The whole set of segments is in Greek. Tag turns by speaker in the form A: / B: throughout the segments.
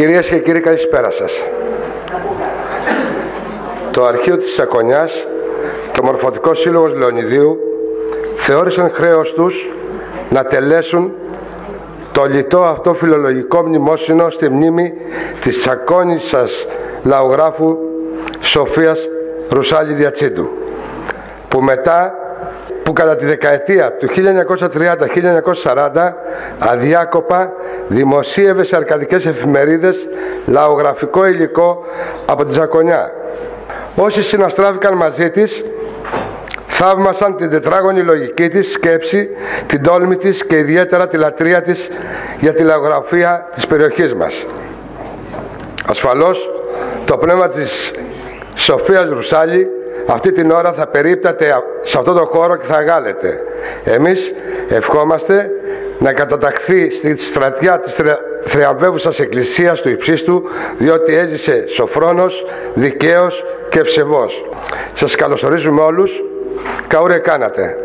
A: Κυρίες και κύριοι καλησπέρα σας. Το αρχείο της Σακονιάς και ο Μορφωτικός Σύλλογος Λεωνιδίου θεώρησαν χρέος τους να τελέσουν το λιτό αυτό φιλολογικό μνημόσυνο στη μνήμη της τσακώνισσας λαογράφου Σοφίας Ρουσάλη Διατσίντου που μετά που κατά τη δεκαετία του 1930-1940 αδιάκοπα δημοσίευες σε αρκαδικές εφημερίδες λαογραφικό υλικό από τη Ζακονιά. Όσοι συναστράφηκαν μαζί της θαύμασαν την τετράγωνη λογική της σκέψη, την τόλμη της και ιδιαίτερα τη λατρεία της για τη λαογραφία της περιοχής μας. Ασφαλώς το πνεύμα της Σοφίας Ρουσάλη αυτή την ώρα θα περίπταται σε αυτό το χώρο και θα αγάλετε. Εμείς ευχόμαστε να καταταχθεί στη στρατιά της θριαμβεύουσας εκκλησίας του υψίστου διότι έζησε σοφρόνος, δικαίος και ευσεβός. Σας καλωσορίζουμε όλους. Καούρε κάνατε.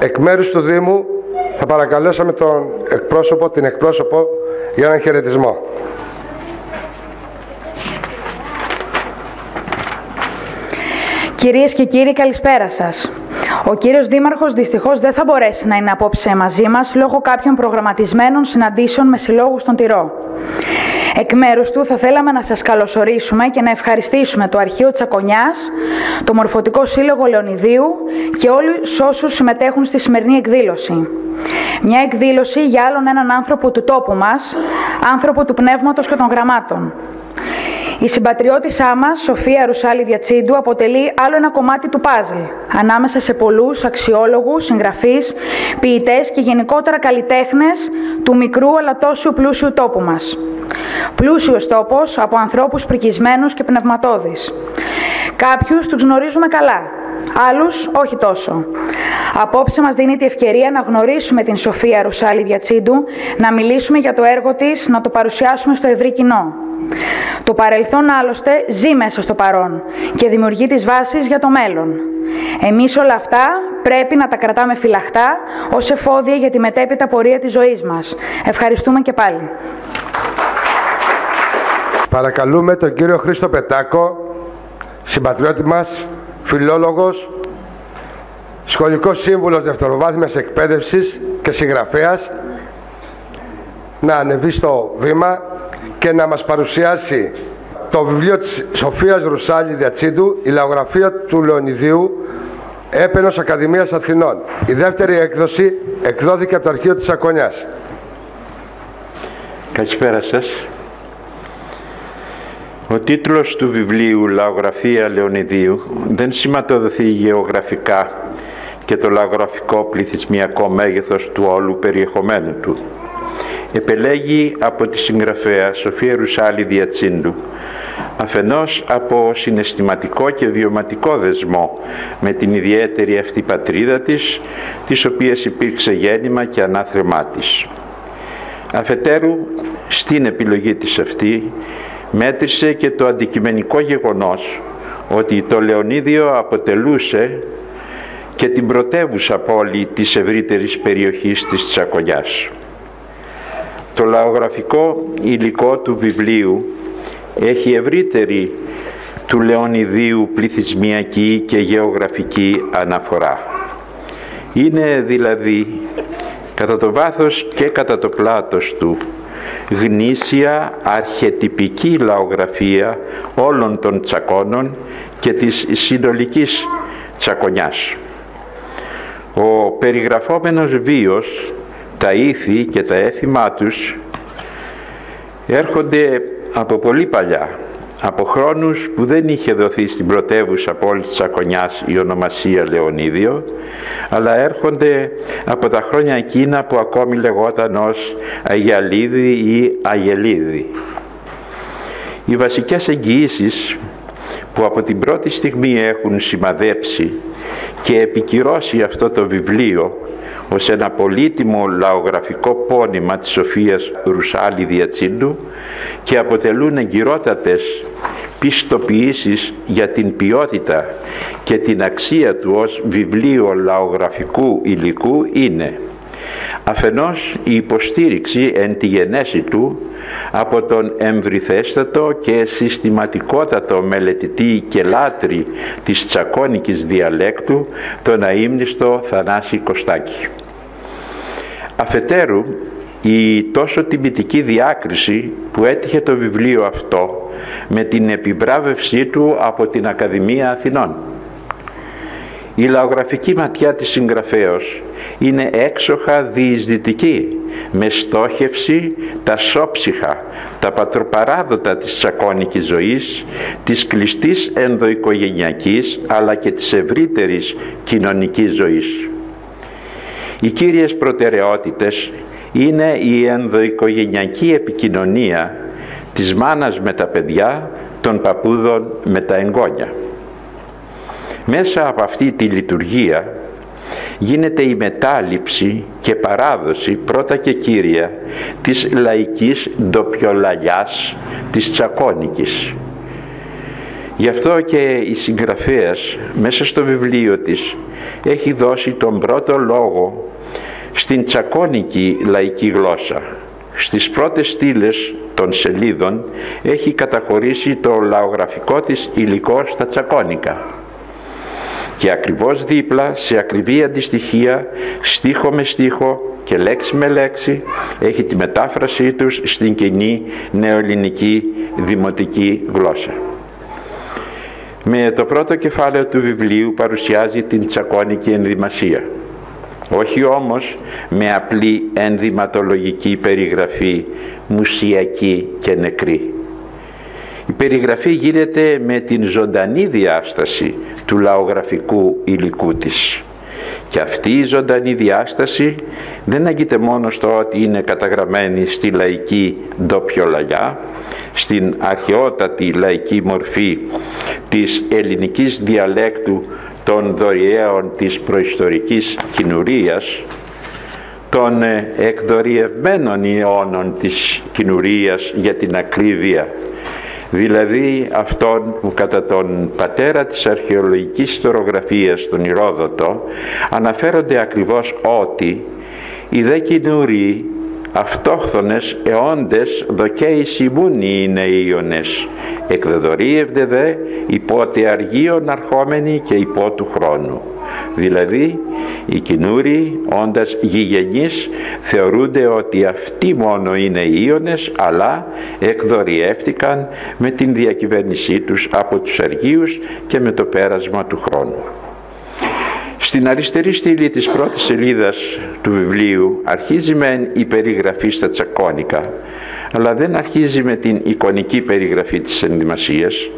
A: Εκ μέρους του Δήμου θα παρακαλέσαμε τον εκπρόσωπο, την εκπρόσωπο για έναν χαιρετισμό.
B: Κυρίες και κύριοι, καλησπέρα σας. Ο κύριος Δήμαρχος δυστυχώς δεν θα μπορέσει να είναι απόψε μαζί μας λόγω κάποιων προγραμματισμένων συναντήσεων με συλλόγους στον Τυρό. Εκ μέρους του θα θέλαμε να σας καλωσορίσουμε και να ευχαριστήσουμε το Αρχείο Τσακονιάς, το Μορφωτικό Σύλλογο Λεωνιδίου και όλους όσους συμμετέχουν στη σημερινή εκδήλωση. Μια εκδήλωση για άλλον έναν άνθρωπο του τόπου μας, άνθρωπο του πνεύματος και των γραμμάτων. Η συμπατριώτησά μας, Σοφία Ρουσάλη Διατσίντου, αποτελεί άλλο ένα κομμάτι του παζλ, ανάμεσα σε πολλούς αξιόλογους, συγγραφείς, ποιητές και γενικότερα καλλιτέχνες του μικρού αλλά τόσο πλούσιου τόπου μας. Πλούσιος τόπος από ανθρώπους πρικισμένους και πνευματώδεις. Κάποιους τους γνωρίζουμε καλά, άλλους όχι τόσο. Απόψε μας δίνει τη ευκαιρία να γνωρίσουμε την Σοφία Ρουσάλη Διατσίντου, να μιλήσουμε για το έργο της, να το παρουσιάσουμε στο ευρύ κοινό. Το παρελθόν άλλωστε ζει μέσα στο παρόν και δημιουργεί τις βάσεις για το μέλλον. Εμείς όλα αυτά πρέπει να τα κρατάμε φυλαχτά ως εφόδια για τη μετέπειτα πορεία της ζωής μας. Ευχαριστούμε και πάλι.
A: Παρακαλούμε τον κύριο Χρήστο Πετάκο, συμπατριώτη μας, φιλόλογος, σχολικός σύμβουλος δευτεροβάθμιας εκπαίδευσης και συγγραφέας, να ανεβεί στο βήμα και να μας παρουσιάσει το βιβλίο της Σοφίας Ρουσάλη Διατσίδου, η λαογραφία του Λεωνιδίου, έπαινος Ακαδημίας Αθηνών. Η δεύτερη έκδοση εκδόθηκε από το αρχείο της Ακονιάς.
C: Καλησπέρα σας. Ο τίτλος του βιβλίου «Λαογραφία Λεωνιδίου» δεν σηματοδοθεί γεωγραφικά και το λαογραφικό πληθυσμιακό μέγεθος του όλου περιεχομένου του. Επελέγει από τη συγγραφέα Σοφία Ρουσάλη Διατσίντου, αφενός από συναισθηματικό και βιωματικό δεσμό με την ιδιαίτερη αυτή πατρίδα της, της οποίας υπήρξε γέννημα και ανάθρεμά της. Αφετέρου, στην επιλογή της αυτή, μέτρησε και το αντικειμενικό γεγονός ότι το Λεωνίδιο αποτελούσε και την πρωτεύουσα πόλη της ευρύτερης περιοχής της Τσακονιάς. Το λαογραφικό υλικό του βιβλίου έχει ευρύτερη του Λεωνιδίου πληθυσμιακή και γεωγραφική αναφορά. Είναι δηλαδή κατά το βάθος και κατά το πλάτος του γνήσια αρχετυπική λαογραφία όλων των τσακώνων και της συνολικής τσακονιάς. Ο περιγραφόμενος βίος, τα ήθη και τα έθιμά τους έρχονται από πολύ παλιά, από χρόνους που δεν είχε δοθεί στην πρωτεύουσα πόλη της Ακονιάς η ονομασία Λεωνίδιο, αλλά έρχονται από τα χρόνια εκείνα που ακόμη λεγόταν ως Αγιαλίδη ή Αγελίδη. Οι βασικές εγγυήσεις που από την πρώτη στιγμή έχουν σημαδέψει και επικυρώσει αυτό το βιβλίο ως ένα πολύτιμο λαογραφικό πόνημα της Σοφίας Ρουσάλη Διατσίντου και αποτελούν εγκυρότατες πιστοποιήσεις για την ποιότητα και την αξία του ως βιβλίο λαογραφικού υλικού είναι αφενός η υποστήριξη εν τη γενέση του από τον εμβριθέστατο και συστηματικότατο μελετητή και λάτρη της τσακώνικης διαλέκτου τον αείμνηστο Θανάση Κωστάκη. Αφετέρου η τόσο τιμητική διάκριση που έτυχε το βιβλίο αυτό με την επιβράβευσή του από την Ακαδημία Αθηνών. Η λαογραφική ματιά της συγγραφέως είναι έξοχα διεισδυτική με στόχευση τα σώψυχα, τα πατροπαράδοτα της τσακώνικης ζωής, της κλειστής ενδοοικογενειακής αλλά και της ευρύτερης κοινωνικής ζωής. Οι κύριες προτεραιότητες είναι η ενδοοικογενειακή επικοινωνία της μάνας με τα παιδιά, των παππούδων με τα εγγόνια. Μέσα από αυτή τη λειτουργία γίνεται η μετάληψη και παράδοση πρώτα και κύρια της λαϊκής ντοπιολαγιάς της τσακώνικης. Γι' αυτό και η συγγραφέας μέσα στο βιβλίο της έχει δώσει τον πρώτο λόγο στην τσακώνικη λαϊκή γλώσσα. Στις πρώτες στήλες των σελίδων έχει καταχωρήσει το λαογραφικό της υλικό στα τσακώνικα και ακριβώς δίπλα σε ακριβή αντιστοιχεία στίχο με στίχο και λέξη με λέξη έχει τη μετάφρασή τους στην κοινή νεοελληνική δημοτική γλώσσα. Με το πρώτο κεφάλαιο του βιβλίου παρουσιάζει την τσακώνικη ενδυμασία όχι όμως με απλή ενδυματολογική περιγραφή μουσιακή και νεκρή. Η περιγραφή γίνεται με την ζωντανή διάσταση του λαογραφικού υλικού της. Και αυτή η ζωντανή διάσταση δεν αγγείται μόνο στο ότι είναι καταγραμμένη στη λαϊκή ντόπιολαγιά, στην αρχαιότατη λαϊκή μορφή της ελληνικής διαλέκτου των δωριαίων της προϊστορικής κοινουρίας των ε, εκδοριευμένων ιώνων της κοινουρίας για την ακρίβεια. Δηλαδή αυτόν που κατά τον πατέρα της αρχαιολογικής ιστορογραφίας τον Ηρόδοτο αναφέρονται ακριβώς ότι οι δε κοινούριοι αυτόχθονες αιώντες δοκέης ημούνι είναι Ιωνές εκδεδορίευde δε υπό αργίων αρχόμενοι και υπό του χρόνου. Δηλαδή οι κοινούριοι όντας γηγενείς θεωρούνται ότι αυτοί μόνο είναι Ιώνες αλλά εκδοριεύτηκαν με την διακυβέρνησή τους από τους αργίους και με το πέρασμα του χρόνου στην αριστερή στήλη της πρώτης σελίδας του βιβλίου αρχίζει με η περιγραφή στα τσακώνικα, αλλά δεν αρχίζει με την εικονική περιγραφή της ενδυμασίας.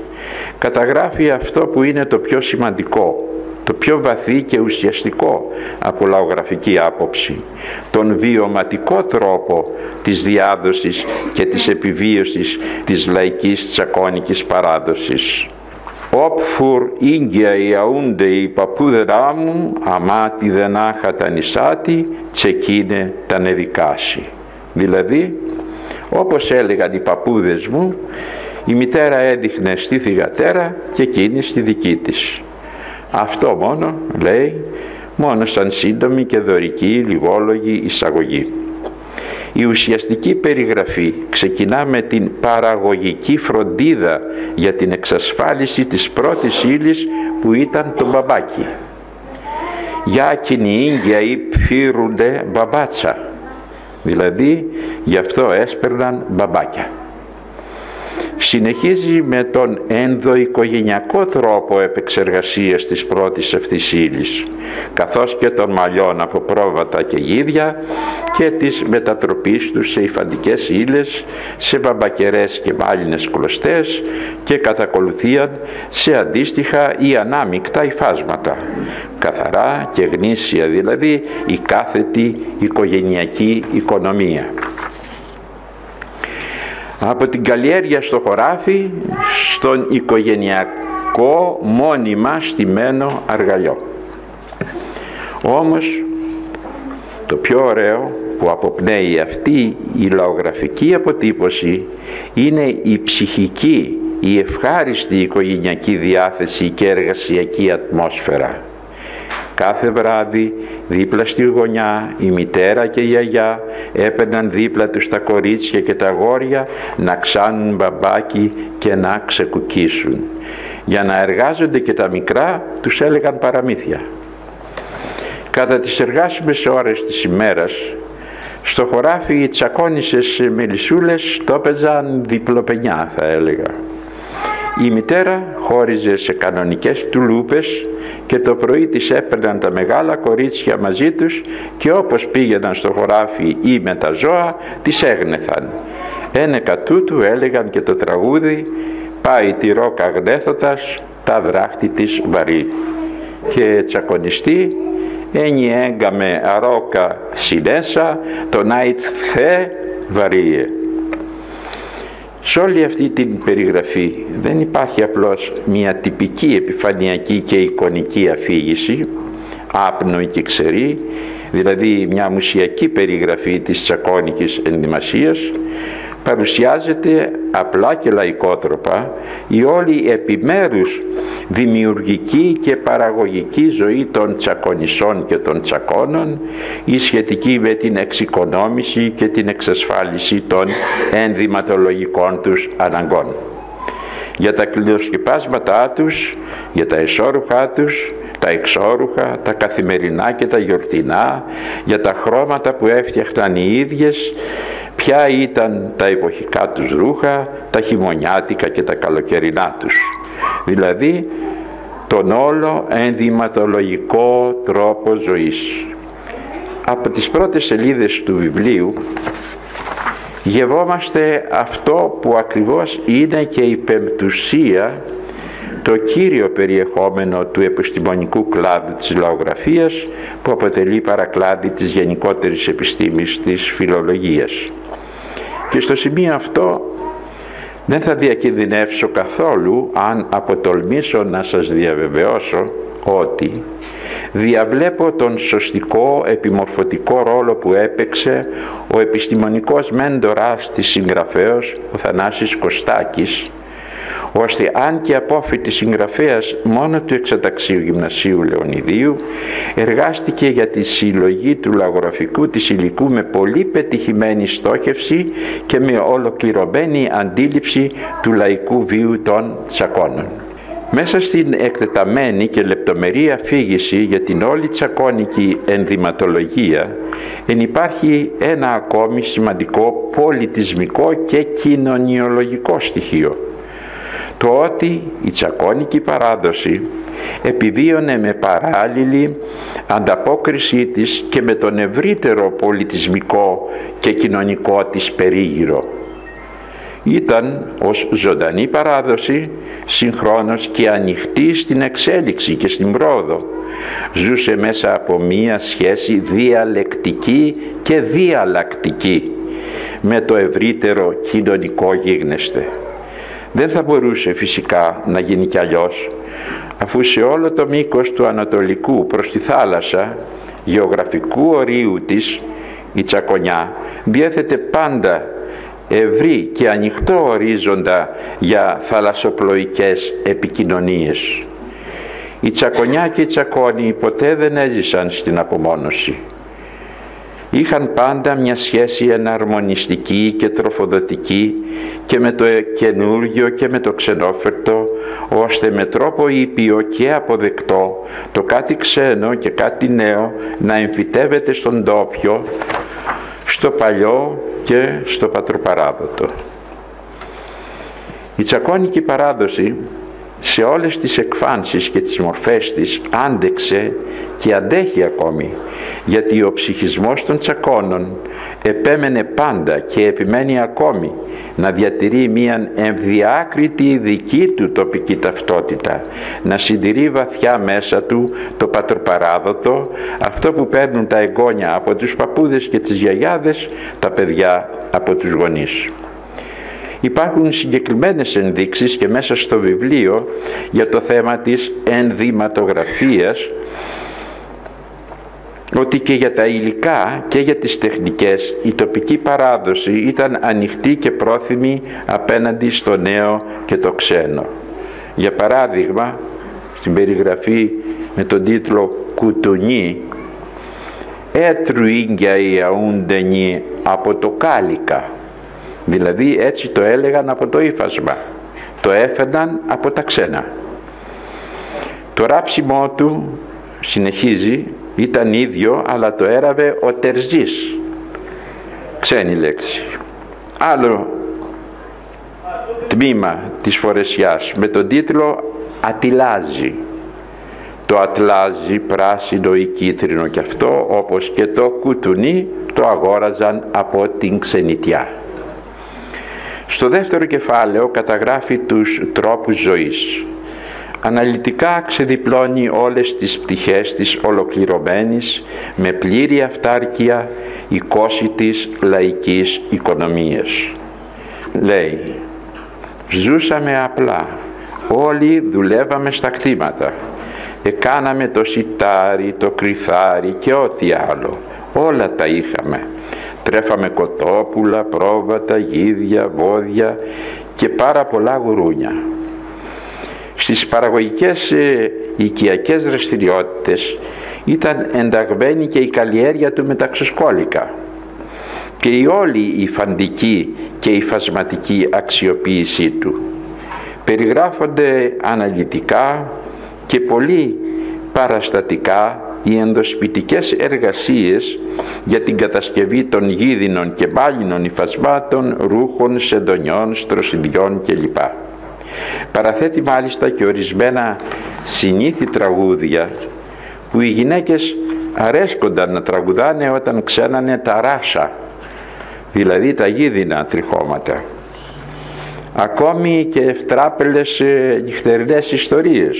C: Καταγράφει αυτό που είναι το πιο σημαντικό, το πιο βαθύ και ουσιαστικό από λαογραφική άποψη, τον βιωματικό τρόπο της διάδοσης και της επιβίωσης της λαϊκής τσακώνικης παράδοσης. Όπφουρ ίγκια ιαούνται οι παππούδερά μου, αμάτι δεν άχα τα νησάτη, τσεκίνε τα νεδικάσι. Δηλαδή, όπως έλεγαν οι παππούδες μου, η μητέρα έδειχνε στη θυγατέρα και εκείνη στη δική της. Αυτό μόνο, λέει, μόνο σαν σύντομη και δωρική λιγόλογη εισαγωγή. Η ουσιαστική περιγραφή ξεκινά με την παραγωγική φροντίδα για την εξασφάλιση της πρώτης ύλης που ήταν το μπαμπάκι. Για ίγκια ή πφύρουνται μπαμπάτσα, δηλαδή γι' αυτό έσπερναν μπαμπάκια συνεχίζει με τον ενδοοικογενειακό τρόπο επεξεργασίας της πρώτης αυτής ύλης, καθώς και των μαλλιών από πρόβατα και γίδια και της μετατροπής τους σε υφαντικές ύλες, σε μπαμπακερές και μάλινες κλωστές και κατακολουθίαν σε αντίστοιχα ή ανάμεικτα υφάσματα, καθαρά και γνήσια δηλαδή η κάθετη οικογενειακή οικονομία από την καλλιέργεια στο χωράφι στον οικογενειακό μόνιμα στημένο αργαλιό. Όμως το πιο ωραίο που αποπνέει αυτή η λαογραφική αποτύπωση είναι η ψυχική, η ευχάριστη οικογενειακή διάθεση και εργασιακή ατμόσφαιρα. Κάθε βράδυ δίπλα στη γωνιά η μητέρα και η γιαγιά έπαιρναν δίπλα τους τα κορίτσια και τα γόρια να ξάνουν μπαμπάκι και να ξεκουκίσουν. Για να εργάζονται και τα μικρά τους έλεγαν παραμύθια. Κατά τις εργάσιμες ώρες της ημέρας στο χωράφι οι τσακώνισες μελισσούλες το έπαιζαν διπλοπενιά θα έλεγα. Η μητέρα χώριζε σε κανονικές τουλούπες και το πρωί της έπαιρναν τα μεγάλα κορίτσια μαζί τους και όπως πήγαιναν στο χωράφι ή με τα ζώα τις έγνεθαν. Ένεκα τούτου έλεγαν και το τραγούδι «Πάει τη ρόκα γνέθωτας, τα δράχτη της βαρύ» και τσακωνιστή «Ένι έγκαμε αρόκα συνέσα, το νάιτ θε βαρύε». Σε όλη αυτή την περιγραφή δεν υπάρχει απλώς μια τυπική επιφανειακή και εικονική αφήγηση, άπνοη και ξερή, δηλαδή μια μουσιακή περιγραφή της τσακώνικης ενδυμασίας, παρουσιάζεται απλά και λαϊκότροπα η όλη επιμέρους δημιουργική και παραγωγική ζωή των τσακωνισών και των τσακώνων η σχετική με την εξοικονόμηση και την εξασφάλιση των ενδυματολογικών τους αναγκών. Για τα κλειδοσκεπάσματά τους, για τα εσώρουχά τους, τα εξώρουχα, τα καθημερινά και τα γιορτινά, για τα χρώματα που έφτιαχναν οι ίδιες, ποια ήταν τα εποχικά τους ρούχα, τα χειμωνιάτικα και τα καλοκαιρινά τους. Δηλαδή τον όλο ενδυματολογικό τρόπο ζωής. Από τις πρώτες σελίδες του βιβλίου γευόμαστε αυτό που ακριβώς είναι και η πεμπτουσία το κύριο περιεχόμενο του επιστημονικού κλάδου της λαογραφίας που αποτελεί παρακλάδι της γενικότερης επιστήμης της φιλολογίας. Και στο σημείο αυτό δεν θα διακινδυνεύσω καθόλου αν αποτολμήσω να σας διαβεβαιώσω ότι διαβλέπω τον σωστικό επιμορφωτικό ρόλο που έπαιξε ο επιστημονικός μέντορας της συγγραφέως ο Θανάσης Κωστάκης ώστε αν και απόφοιτη συγγραφέας μόνο του εξαταξίου γυμνασίου Λεωνιδίου εργάστηκε για τη συλλογή του λαγογραφικού της υλικού με πολύ πετυχημένη στόχευση και με ολοκληρωμένη αντίληψη του λαϊκού βίου των τσακώνων. Μέσα στην εκτεταμένη και λεπτομερή αφήγηση για την όλη τσακώνικη ενδυματολογία εν υπάρχει ένα ακόμη σημαντικό πολιτισμικό και κοινωνιολογικό στοιχείο το ότι η τσακώνικη παράδοση επιβίωνε με παράλληλη ανταπόκρισή της και με τον ευρύτερο πολιτισμικό και κοινωνικό της περίγυρο. Ήταν ως ζωντανή παράδοση συγχρόνως και ανοιχτή στην εξέλιξη και στην πρόοδο. Ζούσε μέσα από μία σχέση διαλεκτική και διαλλακτική με το ευρύτερο κοινωνικό γίγνεσθε. Δεν θα μπορούσε φυσικά να γίνει κι αλλιώς, αφού σε όλο το μήκος του Ανατολικού προς τη θάλασσα, γεωγραφικού ορίου της, η Τσακονιά διέθετε πάντα ευρύ και ανοιχτό ορίζοντα για θαλασσοπλοϊκές επικοινωνίες. Η Τσακονιά και οι Τσακώνοι ποτέ δεν έζησαν στην απομόνωση είχαν πάντα μια σχέση εναρμονιστική και τροφοδοτική και με το καινούργιο και με το ξενόφερτο ώστε με τρόπο ήπιο και αποδεκτό το κάτι ξένο και κάτι νέο να εμφυτεύεται στον τόπιο στο παλιό και στο πατροπαράδοτο. Η τσακώνικη παράδοση σε όλες τις εκφάνσεις και τις μορφές της άντεξε και αντέχει ακόμη γιατί ο ψυχισμός των τσακώνων επέμενε πάντα και επιμένει ακόμη να διατηρεί μια ενδιάκριτη δική του τοπική ταυτότητα να συντηρεί βαθιά μέσα του το πατροπαράδοτο αυτό που παίρνουν τα εγγόνια από τους παππούδες και τις γιαγιάδες τα παιδιά από τους γονείς. Υπάρχουν συγκεκριμένες ενδείξεις και μέσα στο βιβλίο για το θέμα της ενδυματογραφίας ότι και για τα υλικά και για τις τεχνικές η τοπική παράδοση ήταν ανοιχτή και πρόθυμη απέναντι στο νέο και το ξένο. Για παράδειγμα, στην περιγραφή με τον τίτλο «Κουτουνί» έτρου ίγκια η αούντενη από το κάλικα δηλαδή έτσι το έλεγαν από το ύφασμα. Το έφερναν από τα ξένα. Το ράψιμό του συνεχίζει ήταν ίδιο αλλά το έραβε ο Τερζής. Ξένη λέξη. Άλλο τμήμα της φορεσιάς με τον τίτλο «Ατιλάζει» το ατλάζι πράσινο ή κίτρινο και αυτό όπως και το κουτουνί το αγόραζαν από την ξενιτιά. Στο δεύτερο κεφάλαιο καταγράφει τους τρόπους ζωής. Αναλυτικά ξεδιπλώνει όλες τις πτυχές της ολοκληρωμένης με πλήρη αυτάρκεια η κόση της λαϊκής οικονομίας. Λέει «Ζούσαμε απλά, όλοι δουλεύαμε στα κτήματα, εκάναμε το σιτάρι, το κρυθάρι και ό,τι άλλο. Όλα τα είχαμε. Τρέφαμε κοτόπουλα, πρόβατα, γίδια, βόδια και πάρα πολλά γουρούνια. Στις παραγωγικές ε, οικιακές δραστηριότητες ήταν ενταγμένη και η καλλιέργεια του μεταξοσκόλικα και η όλη η φαντική και η φασματική αξιοποίησή του. Περιγράφονται αναλυτικά και πολύ παραστατικά οι ενδοσπιτικές εργασίες για την κατασκευή των γίδινων και μπάλινων υφασμάτων, ρούχων, σεντονιών, στροσιδιών κλπ. Παραθέτει μάλιστα και ορισμένα συνήθι τραγούδια που οι γυναίκες αρέσκονταν να τραγουδάνε όταν ξένανε τα ράσα, δηλαδή τα γίδινα τριχώματα ακόμη και ευτράπελες ε, νυχτερινές ιστορίες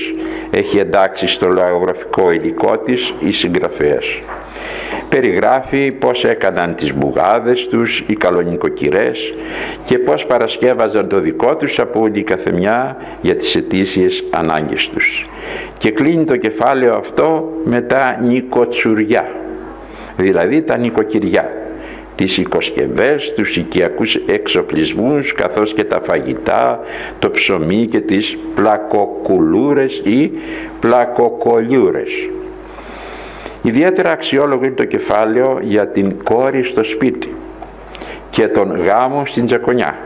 C: έχει εντάξει στο λαογραφικό υλικό της η συγγραφέας. Περιγράφει πώς έκαναν τις μπουγάδες τους οι καλονικοκυρές και πώς παρασκεύαζαν το δικό τους σαπούνι καθεμιά για τις ετήσιες ανάγκες τους. Και κλείνει το κεφάλαιο αυτό με τα νοικοτσουριά, δηλαδή τα νοικοκυριά τις οικοσκευές, τους οικιακούς εξοπλισμούς καθώς και τα φαγητά, το ψωμί και τις πλακοκουλούρες ή πλακοκολιούρες. Ιδιαίτερα αξιόλογο είναι το κεφάλαιο για την κόρη στο σπίτι και τον γάμο στην τζακονιά.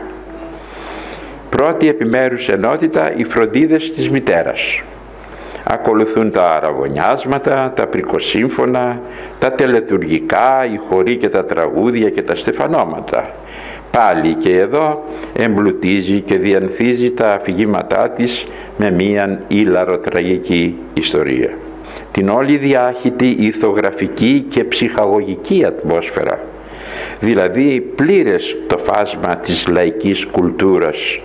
C: Πρώτη επιμέρους ενότητα οι φροντίδες της μητέρας ακολουθούν τα αραβωνιάσματα, τα πρικοσύμφωνα, τα τελετουργικά, οι χωροί και τα τραγούδια και τα στεφανώματα. Πάλι και εδώ εμπλουτίζει και διανθίζει τα αφηγήματά της με μίαν ήλαρο-τραγική ιστορία. Την όλη διάχυτη ηθογραφική και ψυχαγωγική ατμόσφαιρα, δηλαδή πλήρες το φάσμα της λαϊκής κουλτούρας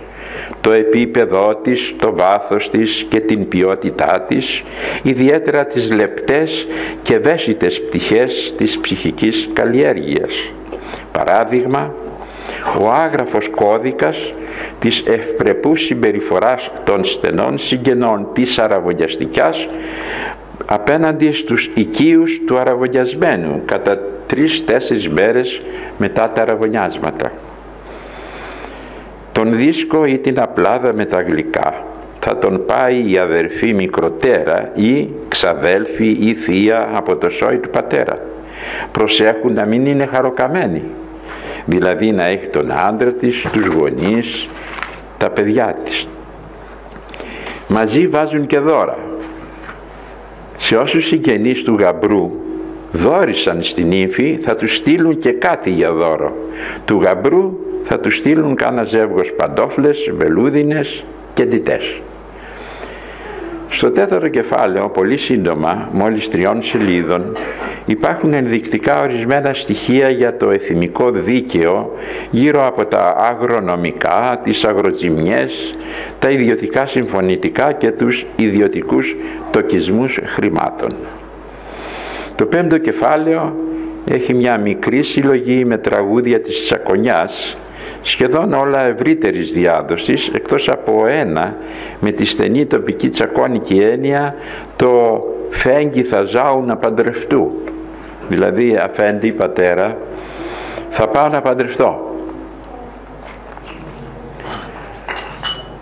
C: το επίπεδό της, το βάθος της και την ποιότητά της, ιδιαίτερα τις λεπτές και ευαίσθητες πτυχές της ψυχικής καλλιέργειας. Παράδειγμα, ο άγραφος κώδικας της ευπρεπούς συμπεριφοράς των στενών συγγενών της αραβωνιαστικιάς απέναντι στους οικείους του αραβωνιασμένου κατά τρεις-τέσσερις μέρες μετά τα αραβωνιάσματα τον δίσκο ή την απλάδα με τα γλυκά θα τον πάει η αδερφή μικροτέρα ή ξαδέλφη ή θεία από το σόι του πατέρα. Προσέχουν να μην είναι χαροκαμένοι, δηλαδή να έχει τον άντρα της, τους γονείς, τα παιδιά της. Μαζί βάζουν και δώρα. Σε όσους συγγενείς του γαμπρού δόρισαν στην ύφη θα τους στείλουν και κάτι για δώρο. Του γαμπρού θα τους στείλουν κάνα ζεύγος παντόφλες, βελούδινες και ντυτές. Στο τέταρτο κεφάλαιο, πολύ σύντομα, μόλις τριών σελίδων, υπάρχουν ενδεικτικά ορισμένα στοιχεία για το εθνικό δίκαιο γύρω από τα αγρονομικά, τις αγροζημιές, τα ιδιωτικά συμφωνητικά και τους ιδιωτικούς τοκισμούς χρημάτων. Το πέμπτο κεφάλαιο έχει μια μικρή συλλογή με τραγούδια της Τσακονιάς σχεδόν όλα ευρύτερης διάδοσης εκτός από ένα με τη στενή τοπική τσακώνικη έννοια το φέγγι θα ζάου να παντρευτού δηλαδή αφέντη πατέρα θα πάω να παντρευτώ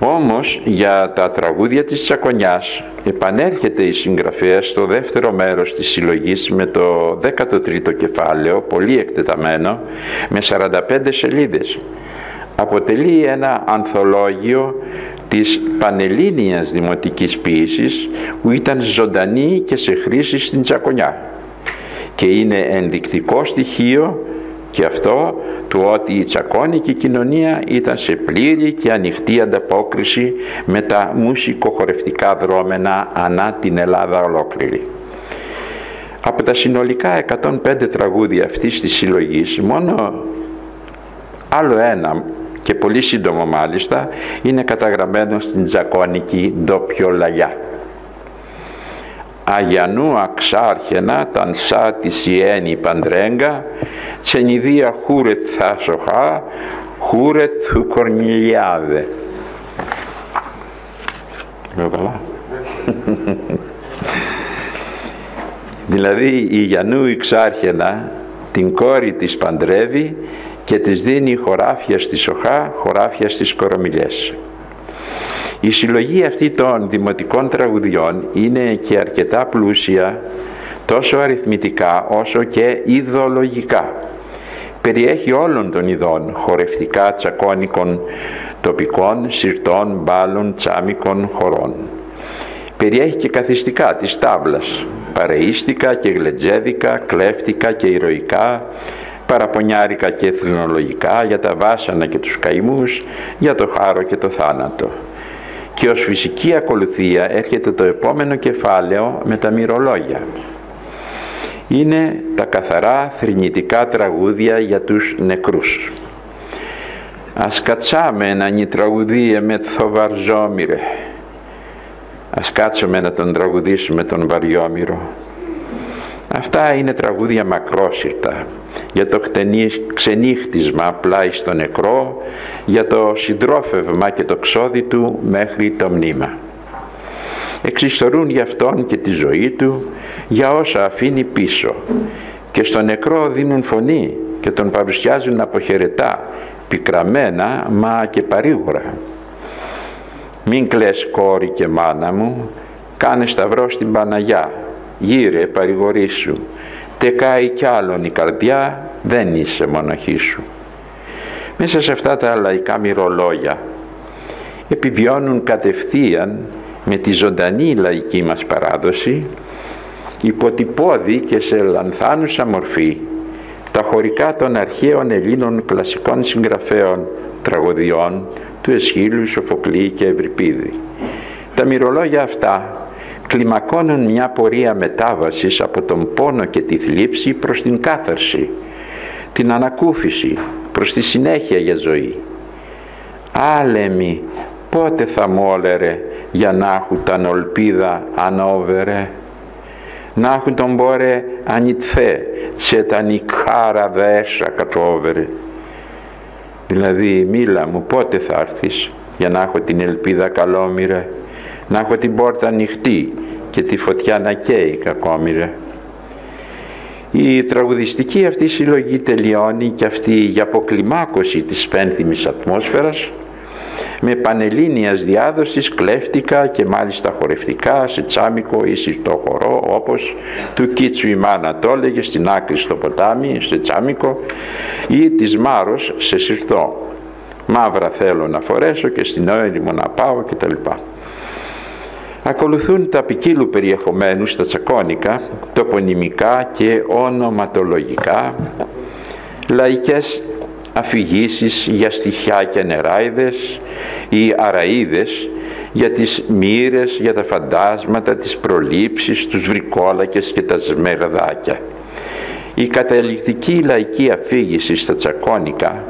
C: Όμως για τα τραγούδια της Τσακονιάς επανέρχεται η συγγραφέα στο δεύτερο μέρος της συλλογής με το 13ο κεφάλαιο, πολύ εκτεταμένο, με 45 σελίδες. Αποτελεί ένα ανθολόγιο της πανελλήνιας δημοτικής ποίησης που ήταν ζωντανή και σε χρήση στην Τσακονιά και είναι ενδεικτικό στοιχείο και αυτό του ότι η τσακώνικη κοινωνία ήταν σε πλήρη και ανοιχτή ανταπόκριση με τα μουσικοχορευτικά δρόμενα ανά την Ελλάδα ολόκληρη. Από τα συνολικά 105 τραγούδια αυτής της συλλογής μόνο άλλο ένα και πολύ σύντομο μάλιστα είναι καταγραμμένο στην τζακώνικη ντόπιο λαγιά. Αγιανού αξάρχαινα ταν σα της σιένη παντρέγκα τσενιδία χούρετ θα σοχά χούρετ του κορνιλιάδε. Λέω καλά. δηλαδή η Γιαννού Ιξάρχαινα την κόρη της παντρεύει και της δίνει χωράφια στη σοχά, χωράφια στις κορομιλιές. Η συλλογή αυτή των δημοτικών τραγουδιών είναι και αρκετά πλούσια τόσο αριθμητικά όσο και ιδεολογικά. Περιέχει όλων των ειδών, χορευτικά, τσακώνικων, τοπικών, συρτών, μπάλων, τσάμικων, χωρών. Περιέχει και καθιστικά της τάβλας, παρεΐστικα και γλετζέδικα, κλέφτικα και ηρωικά, παραπονιάρικα και εθνολογικά, για τα βάσανα και τους καημούς, για το χάρο και το θάνατο. Και ως φυσική ακολουθία έρχεται το επόμενο κεφάλαιο με τα μυρολόγια. Είναι τα καθαρά θρηνητικά τραγούδια για τους νεκρούς. Ας κατσάμε να νη τραγουδίε με θοβαρζόμυρε. Ας κάτσουμε να τον τραγουδήσουμε τον Βαριόμυρο. Αυτά είναι τραγούδια μακρόσυρτα για το ξενύχτισμα πλάι στο νεκρό, για το συντρόφευμα και το ξόδι του μέχρι το μνήμα. Εξιστορούν για αυτόν και τη ζωή του, για όσα αφήνει πίσω και στο νεκρό δίνουν φωνή και τον παρουσιάζουν αποχαιρετά, πικραμένα μα και παρήγορα. Μην κλαις κόρη και μάνα μου, κάνε σταυρό στην Παναγιά, γύρε παρηγορήσου, τεκάει κι άλλον η καρδιά, δεν είσαι μοναχή σου. Μέσα σε αυτά τα λαϊκά μυρολόγια επιβιώνουν κατευθείαν με τη ζωντανή λαϊκή μας παράδοση υποτυπώδη και σε λανθάνουσα μορφή τα χωρικά των αρχαίων Ελλήνων κλασικών συγγραφέων τραγωδιών του Εσχύλου, Σοφοκλή και Ευρυπίδη. Τα μυρολόγια αυτά κλιμακώνουν μια πορεία μετάβασης από τον πόνο και τη θλίψη προς την κάθαρση, την ανακούφιση, προς τη συνέχεια για ζωή. Άλεμι, πότε θα μόλερε για να έχουν τα νολπίδα ανώβερε, να έχουν τον μπόρε ανιτφέ, σε τα νικάρα δέσα κατώβερε. Δηλαδή, μίλα μου, πότε θα έρθεις για να έχω την ελπίδα καλόμοιρε; Να έχω την πόρτα ανοιχτή και τη φωτιά να καίει κακόμοιρε. Η τραγουδιστική αυτή συλλογή τελειώνει και αυτή για αποκλιμάκωση της πένθυμης ατμόσφαιρας με πανελλήνιας διάδοσης κλέφτικα και μάλιστα χορευτικά σε τσάμικο ή συρτό χορό όπως του Κίτσου η μάνα το έλεγε στην άκρη στο ποτάμι σε τσάμικο ή της Μάρος σε συρτό μαύρα θέλω να φορέσω και στην έρημο να πάω κτλ ακολουθούν τα ποικίλου περιεχομένους στα τσακώνικα, τοπονημικά και ονοματολογικά, λαϊκές αφηγήσεις για στοιχιά και νεράιδες ή αραίδες, για τις μοίρες, για τα φαντάσματα, τις προλήψεις, τους βρικόλακες και τα σμερδάκια. Η καταληκτική λαϊκή αφήγηση στα τσακώνικα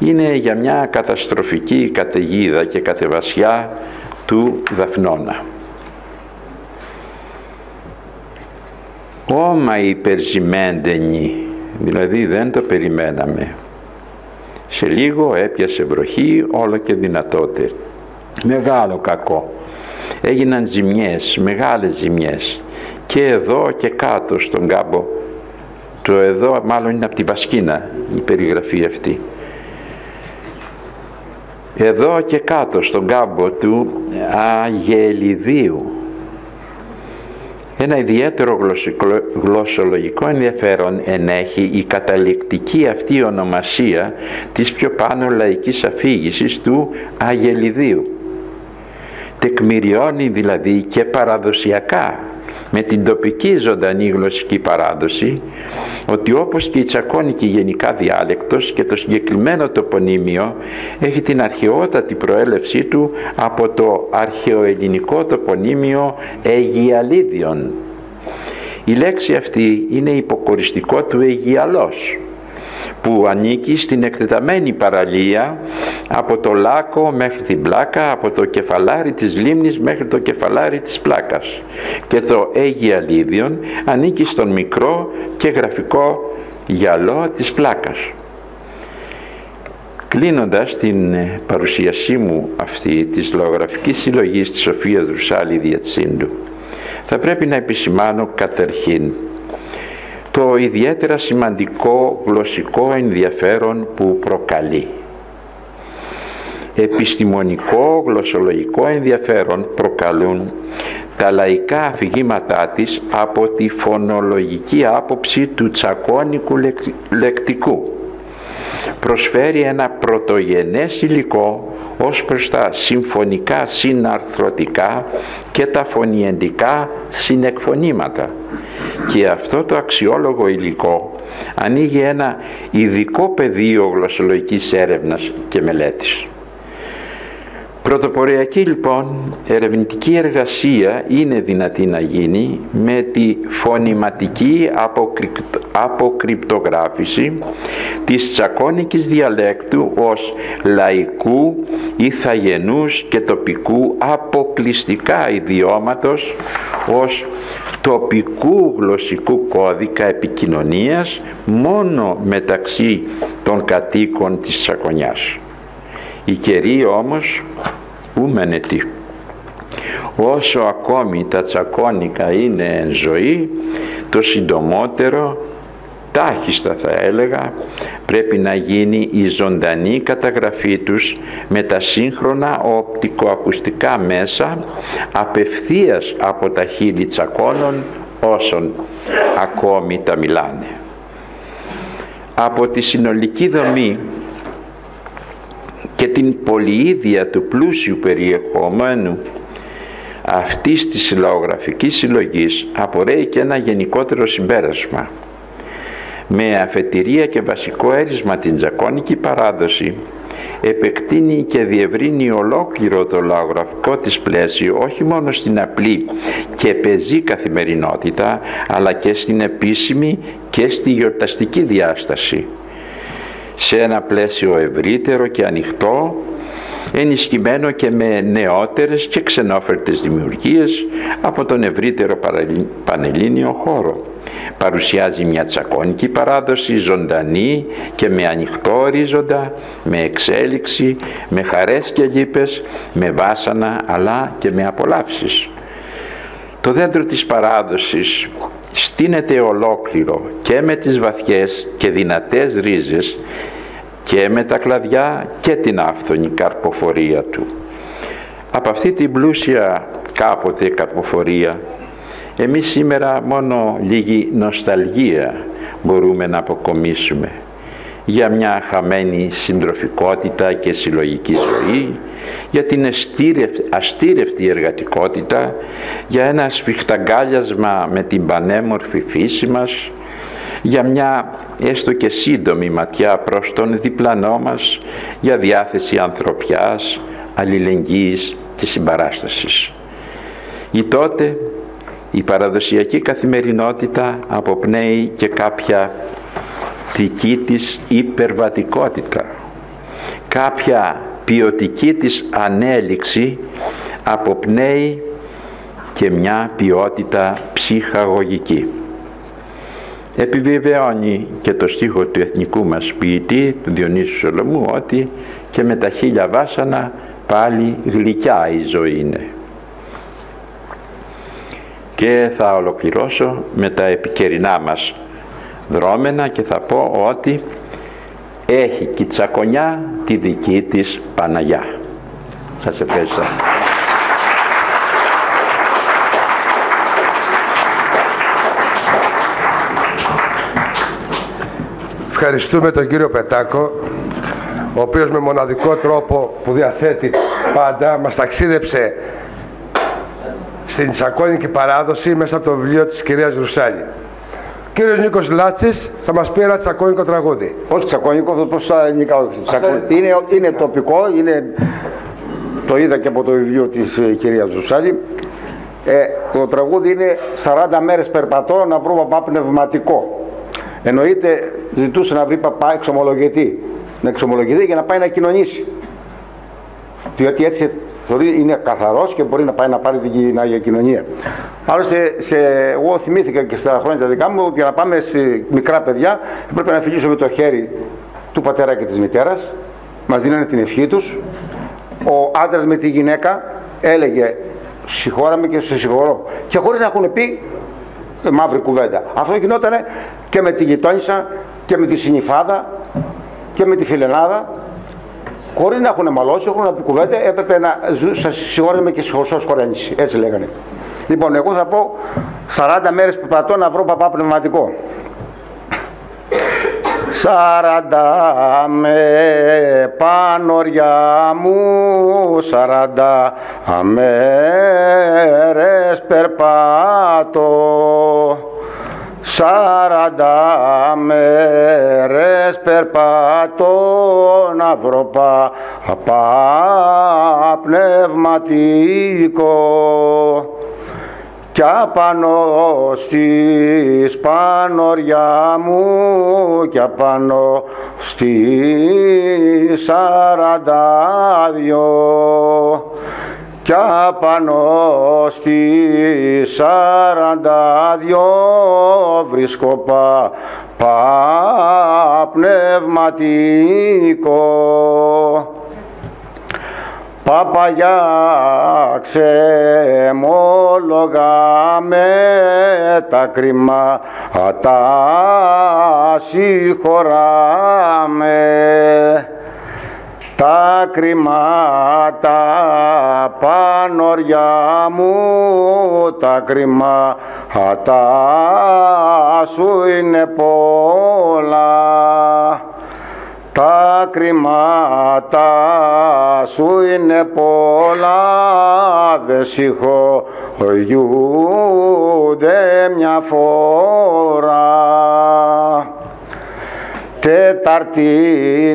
C: είναι για μια καταστροφική καταιγίδα και κατεβασιά του Δαφνώνα. Όμα υπερζημέντενη, δηλαδή δεν το περιμέναμε. Σε λίγο έπιασε βροχή όλο και δυνατότερη. Μεγάλο κακό. Έγιναν ζημιές, μεγάλες ζημιές. Και εδώ και κάτω στον κάμπο. Το εδώ μάλλον είναι από τη Βασκίνα η περιγραφή αυτή. εδώ και κάτω στον κάμπο του Αγελιδίου ένα ιδιαίτερο γλωσσολογικό ενδιαφέρον ενέχει η καταληκτική αυτή ονομασία της πιο πάνω λαϊκής αφήγησης του Αγελιδίου. Τεκμηριώνει δηλαδή και παραδοσιακά με την τοπική ζωντανή γλωσσική παράδοση ότι όπως και η τσακώνικη γενικά διάλεκτος και το συγκεκριμένο τοπονίμιο έχει την αρχαιότατη προέλευσή του από το αρχαιοελληνικό τοπονίμιο Αιγιαλίδιον. Η λέξη αυτή είναι υποκοριστικό του Αιγιαλός που ανήκει στην εκτεταμένη παραλία από το λάκκο μέχρι την πλάκα, από το κεφαλάρι της λίμνης μέχρι το κεφαλάρι της πλάκας και το Αίγια Λίδιον ανήκει στον μικρό και γραφικό γυαλό της πλάκας. Κλείνοντας την παρουσίασή μου αυτή της λογογραφικής συλλογής της Σοφίας Δρουσάλη Διατσίντου θα πρέπει να επισημάνω καταρχήν το ιδιαίτερα σημαντικό γλωσσικό ενδιαφέρον που προκαλεί. Επιστημονικό γλωσσολογικό ενδιαφέρον προκαλούν τα λαϊκά αφηγήματά της από τη φωνολογική άποψη του τσακώνικου λεκτικού. Προσφέρει ένα πρωτογενές υλικό ως προς τα συμφωνικά συναρθρωτικά και τα φωνιεντικά συνεκφωνήματα και αυτό το αξιόλογο υλικό ανοίγει ένα ειδικό πεδίο γλωσσολογικής έρευνας και μελέτης. Πρωτοποριακή λοιπόν ερευνητική εργασία είναι δυνατή να γίνει με τη φωνηματική αποκρυπτογράφηση της τσακώνικης διαλέκτου ως λαϊκού, ηθαγενούς και τοπικού αποκλειστικά ιδιώματος ως τοπικού γλωσσικού κώδικα επικοινωνίας μόνο μεταξύ των κατοίκων της Τσακωνιάς. Η καιρή όμως ούμενετή. Όσο ακόμη τα τσακώνικα είναι εν ζωή, το συντομότερο, τάχιστα θα έλεγα, πρέπει να γίνει η ζωντανή καταγραφή τους με τα σύγχρονα οπτικοακουστικά μέσα απευθείας από τα χείλη τσακώνων όσων ακόμη τα μιλάνε. Από τη συνολική δομή και την πολυίδια του πλούσιου περιεχομένου αυτής της συλλογογραφικής συλλογής απορρέει και ένα γενικότερο συμπέρασμα. Με αφετηρία και βασικό έρισμα την τζακώνικη παράδοση επεκτείνει και διευρύνει ολόκληρο το λαογραφικό της πλαίσιο όχι μόνο στην απλή και πεζή καθημερινότητα αλλά και στην επίσημη και στη γιορταστική διάσταση σε ένα πλαίσιο ευρύτερο και ανοιχτό ενισχυμένο και με νεότερες και ξενόφερτες δημιουργίες από τον ευρύτερο πανελλήνιο χώρο. Παρουσιάζει μια τσακώνικη παράδοση ζωντανή και με ανοιχτό ορίζοντα, με εξέλιξη, με χαρές και λύπες, με βάσανα αλλά και με απολαύσεις. Το δέντρο της παράδοσης στείνεται ολόκληρο και με τις βαθιές και δυνατές ρίζες και με τα κλαδιά και την άφθονη καρποφορία του. Από αυτή την πλούσια κάποτε καρποφορία εμείς σήμερα μόνο λίγη νοσταλγία μπορούμε να αποκομίσουμε για μια χαμένη συντροφικότητα και συλλογική ζωή, για την αστήρευτη εργατικότητα, για ένα σφιχταγκάλιασμα με την πανέμορφη φύση μας, για μια έστω και σύντομη ματιά προς τον διπλανό μας, για διάθεση ανθρωπιάς, αλληλεγγύης και συμπαράστασης. Ή τότε η παραδοσιακή καθημερινότητα αποπνέει και κάποια δική της υπερβατικότητα κάποια ποιοτική της ανέλυξη αποπνέει και μια ποιότητα ψυχαγωγική. Επιβεβαιώνει και το στίχο του εθνικού μας ποιητή, του Διονύσου Σολομού, ότι και με τα χίλια βάσανα πάλι γλυκιά η ζωή είναι. Και θα ολοκληρώσω με τα επικαιρινά μας δρόμενα και θα πω ότι έχει και η Τσακονιά τη δική της Παναγιά. Σας ευχαριστώ.
A: Ευχαριστούμε τον κύριο Πετάκο, ο οποίος με μοναδικό τρόπο που διαθέτει πάντα μας ταξίδεψε στην Τσακώνικη παράδοση μέσα από το βιβλίο της κυρίας Ρουσάλη. Ο κύριος Νίκος Λάτσης θα μας πει ένα τσακώνικο τραγούδι.
D: Όχι τσακώνικο, θα πω στα ελληνικά. Όχι. Τσακώ- Είναι, είναι τοπικό, είναι, το είδα και από το βιβλίο της ε, κυρίας Ζουσάλη. Ε, το τραγούδι είναι 40 μέρες περπατώ να βρω παπά πνευματικό. Εννοείται ζητούσε να βρει παπά εξομολογητή. Να εξομολογηθεί για να πάει να κοινωνήσει. Διότι έτσι θεωρεί είναι καθαρός και μπορεί να πάει να πάρει την Αγία Κοινωνία. Άλλωστε, σε, εγώ θυμήθηκα και στα χρόνια τα δικά μου ότι για να πάμε σε μικρά παιδιά έπρεπε να φιλήσουμε το χέρι του πατέρα και της μητέρας. Μας δίνανε την ευχή τους. Ο άντρας με τη γυναίκα έλεγε συγχώραμε και σε συγχωρώ. Και χωρίς να έχουν πει ε, μαύρη κουβέντα. Αυτό γινόταν και με τη γειτόνισσα και με τη συνυφάδα και με τη φιλενάδα χωρίς να έχουν μαλώσει, έχουν να πει κουβέντα, έπρεπε να ζου- σας συγχώρεμε και συγχωρσός χωρένηση. Έτσι λέγανε. Λοιπόν, εγώ θα πω 40 μέρες που πατώ να βρω παπά πνευματικό. Σαράντα με πανωριά μου, σαράντα μέρες περπάτω. Σαράντα μέρες περπατώ να βρω παπά πνευματικό κι απάνω στη σπανωριά μου κι απάνω στη σαραντάδιο κι απάνω στη σαραντάδιο βρίσκω πα, πα πνευματικό. Παπαγιά ξεμόλογα με τα κρυμάτα συγχωράμε τα κρυμάτα πανωριά μου τα κρυμάτα σου είναι πολλά τα κρυμάτα σου είναι πολλά, δε συγχωριούνται μια φορά. Τεταρτή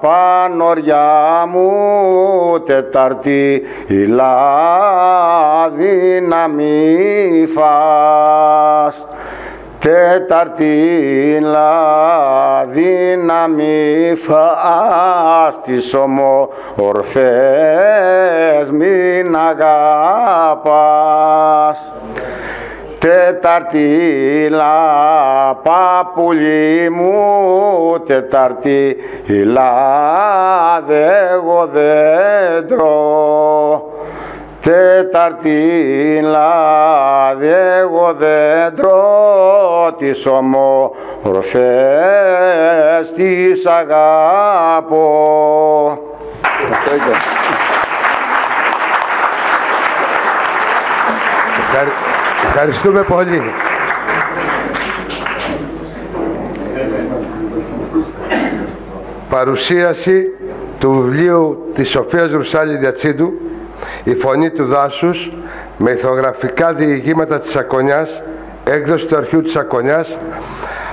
D: πανωριά μου, τεταρτή λάδι να μη φας. Τέταρτη λάδι να μη φας τις ομορφές μην αγαπάς. Τέταρτη λα παπουλί μου, τέταρτη λάδε εγώ δέντρο. Τέταρτη λάδι εγώ δέντρο τις ομορφές τις αγάπω. Αυτό ήταν.
A: Ευχαρι... Ευχαριστούμε πολύ. Παρουσίαση του βιβλίου της Σοφίας Ρουσάλη Διατσίδου «Η φωνή του δάσους» με ηθογραφικά διηγήματα της Ακονιάς, έκδοση του αρχείου της Ακονιάς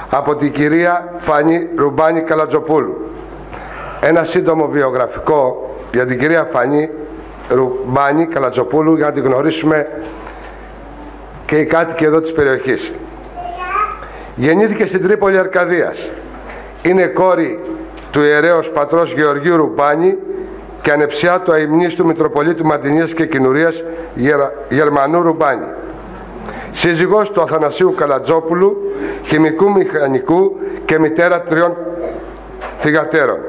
A: από την κυρία Φανή Ρουμπάνη Καλατζοπούλου. Ένα σύντομο βιογραφικό για την κυρία Φανή Ρουμπάνη Καλατζοπούλου για να την γνωρίσουμε και οι κάτοικοι εδώ της περιοχής. Γεννήθηκε στην Τρίπολη Αρκαδίας. Είναι κόρη του ιερέως πατρός Γεωργίου Ρουμπάνη και ανεψιά του αιμνίστου Μητροπολίτου Μαντινίας και Κοινουρίας Γερα... Γερμανού Ρουμπάνη. Σύζυγος του Αθανασίου Καλατζόπουλου, χημικού μηχανικού και μητέρα τριών θυγατέρων.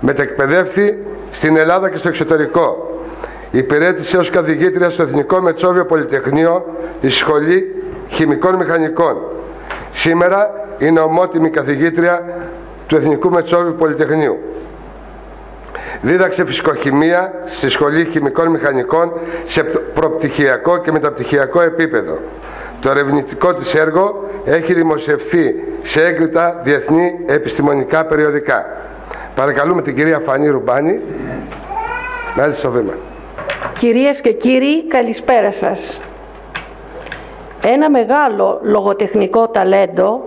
A: Μετεκπαιδεύθη στην Ελλάδα και στο εξωτερικό. Υπηρέτησε ως καθηγήτρια στο Εθνικό Μετσόβιο Πολυτεχνείο η Σχολή Χημικών Μηχανικών. Σήμερα είναι ομότιμη καθηγήτρια του Εθνικού Μετσόβιου Πολυτεχνείου. Δίδαξε φυσικοχημία στη Σχολή Χημικών Μηχανικών σε προπτυχιακό και μεταπτυχιακό επίπεδο. Το ερευνητικό της έργο έχει δημοσιευθεί σε έγκριτα διεθνή επιστημονικά περιοδικά. Παρακαλούμε την κυρία Φανή Ρουμπάνη να έρθει στο βήμα.
E: Κυρίες και κύριοι, καλησπέρα σας. Ένα μεγάλο λογοτεχνικό ταλέντο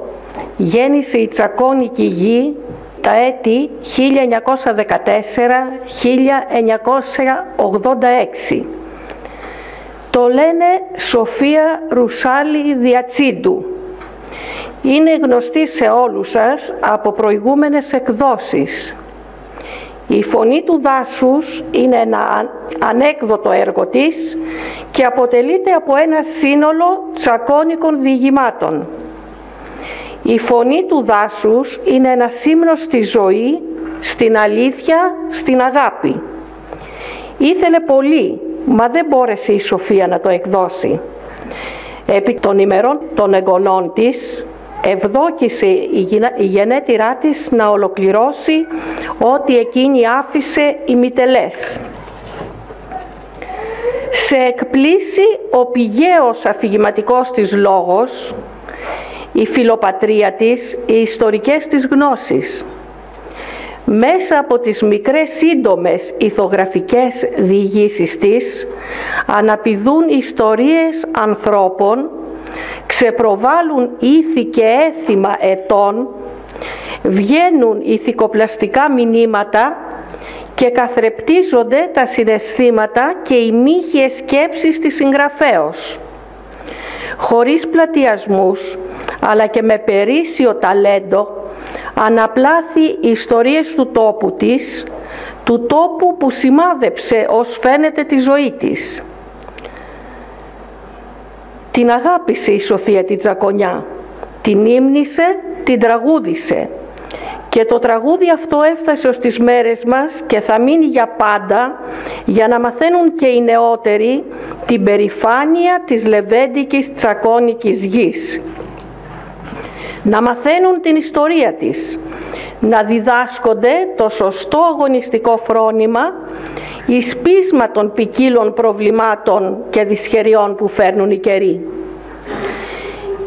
E: γέννησε η τσακώνικη γη τα έτη 1914-1986. Το λένε Σοφία Ρουσάλη Διατσίντου. Είναι γνωστή σε όλους σας από προηγούμενες εκδόσεις. Η φωνή του δάσους είναι ένα ανέκδοτο έργο της και αποτελείται από ένα σύνολο τσακώνικων διηγημάτων. Η φωνή του δάσους είναι ένα σύμνος στη ζωή, στην αλήθεια, στην αγάπη. Ήθελε πολύ, μα δεν μπόρεσε η Σοφία να το εκδώσει. Επί των ημερών των εγγονών της, ευδόκησε η γενέτειρά της να ολοκληρώσει ό,τι εκείνη άφησε ημιτελές. Σε εκπλήσει ο πηγαίος αφηγηματικός της λόγος, η φιλοπατρία της, οι ιστορικές της γνώσεις. Μέσα από τις μικρές σύντομες ηθογραφικές διηγήσεις της αναπηδούν ιστορίες ανθρώπων, ξεπροβάλλουν ήθη και έθιμα ετών, βγαίνουν ηθικοπλαστικά μηνύματα και καθρεπτίζονται τα συναισθήματα και οι μύχιες σκέψεις της συγγραφέως. Χωρίς πλατιασμούς, αλλά και με περίσσιο ταλέντο, αναπλάθει οι ιστορίες του τόπου της, του τόπου που σημάδεψε ως φαίνεται τη ζωή της. Την αγάπησε η Σοφία την Τζακονιά, την ύμνησε, την τραγούδισε και το τραγούδι αυτό έφτασε ως τις μέρες μας και θα μείνει για πάντα για να μαθαίνουν και οι νεότεροι την περηφάνεια της λεβέντικης τσακώνικης γης. Να μαθαίνουν την ιστορία της, να διδάσκονται το σωστό αγωνιστικό φρόνημα εις πείσμα των ποικίλων προβλημάτων και δυσχεριών που φέρνουν οι καιροί.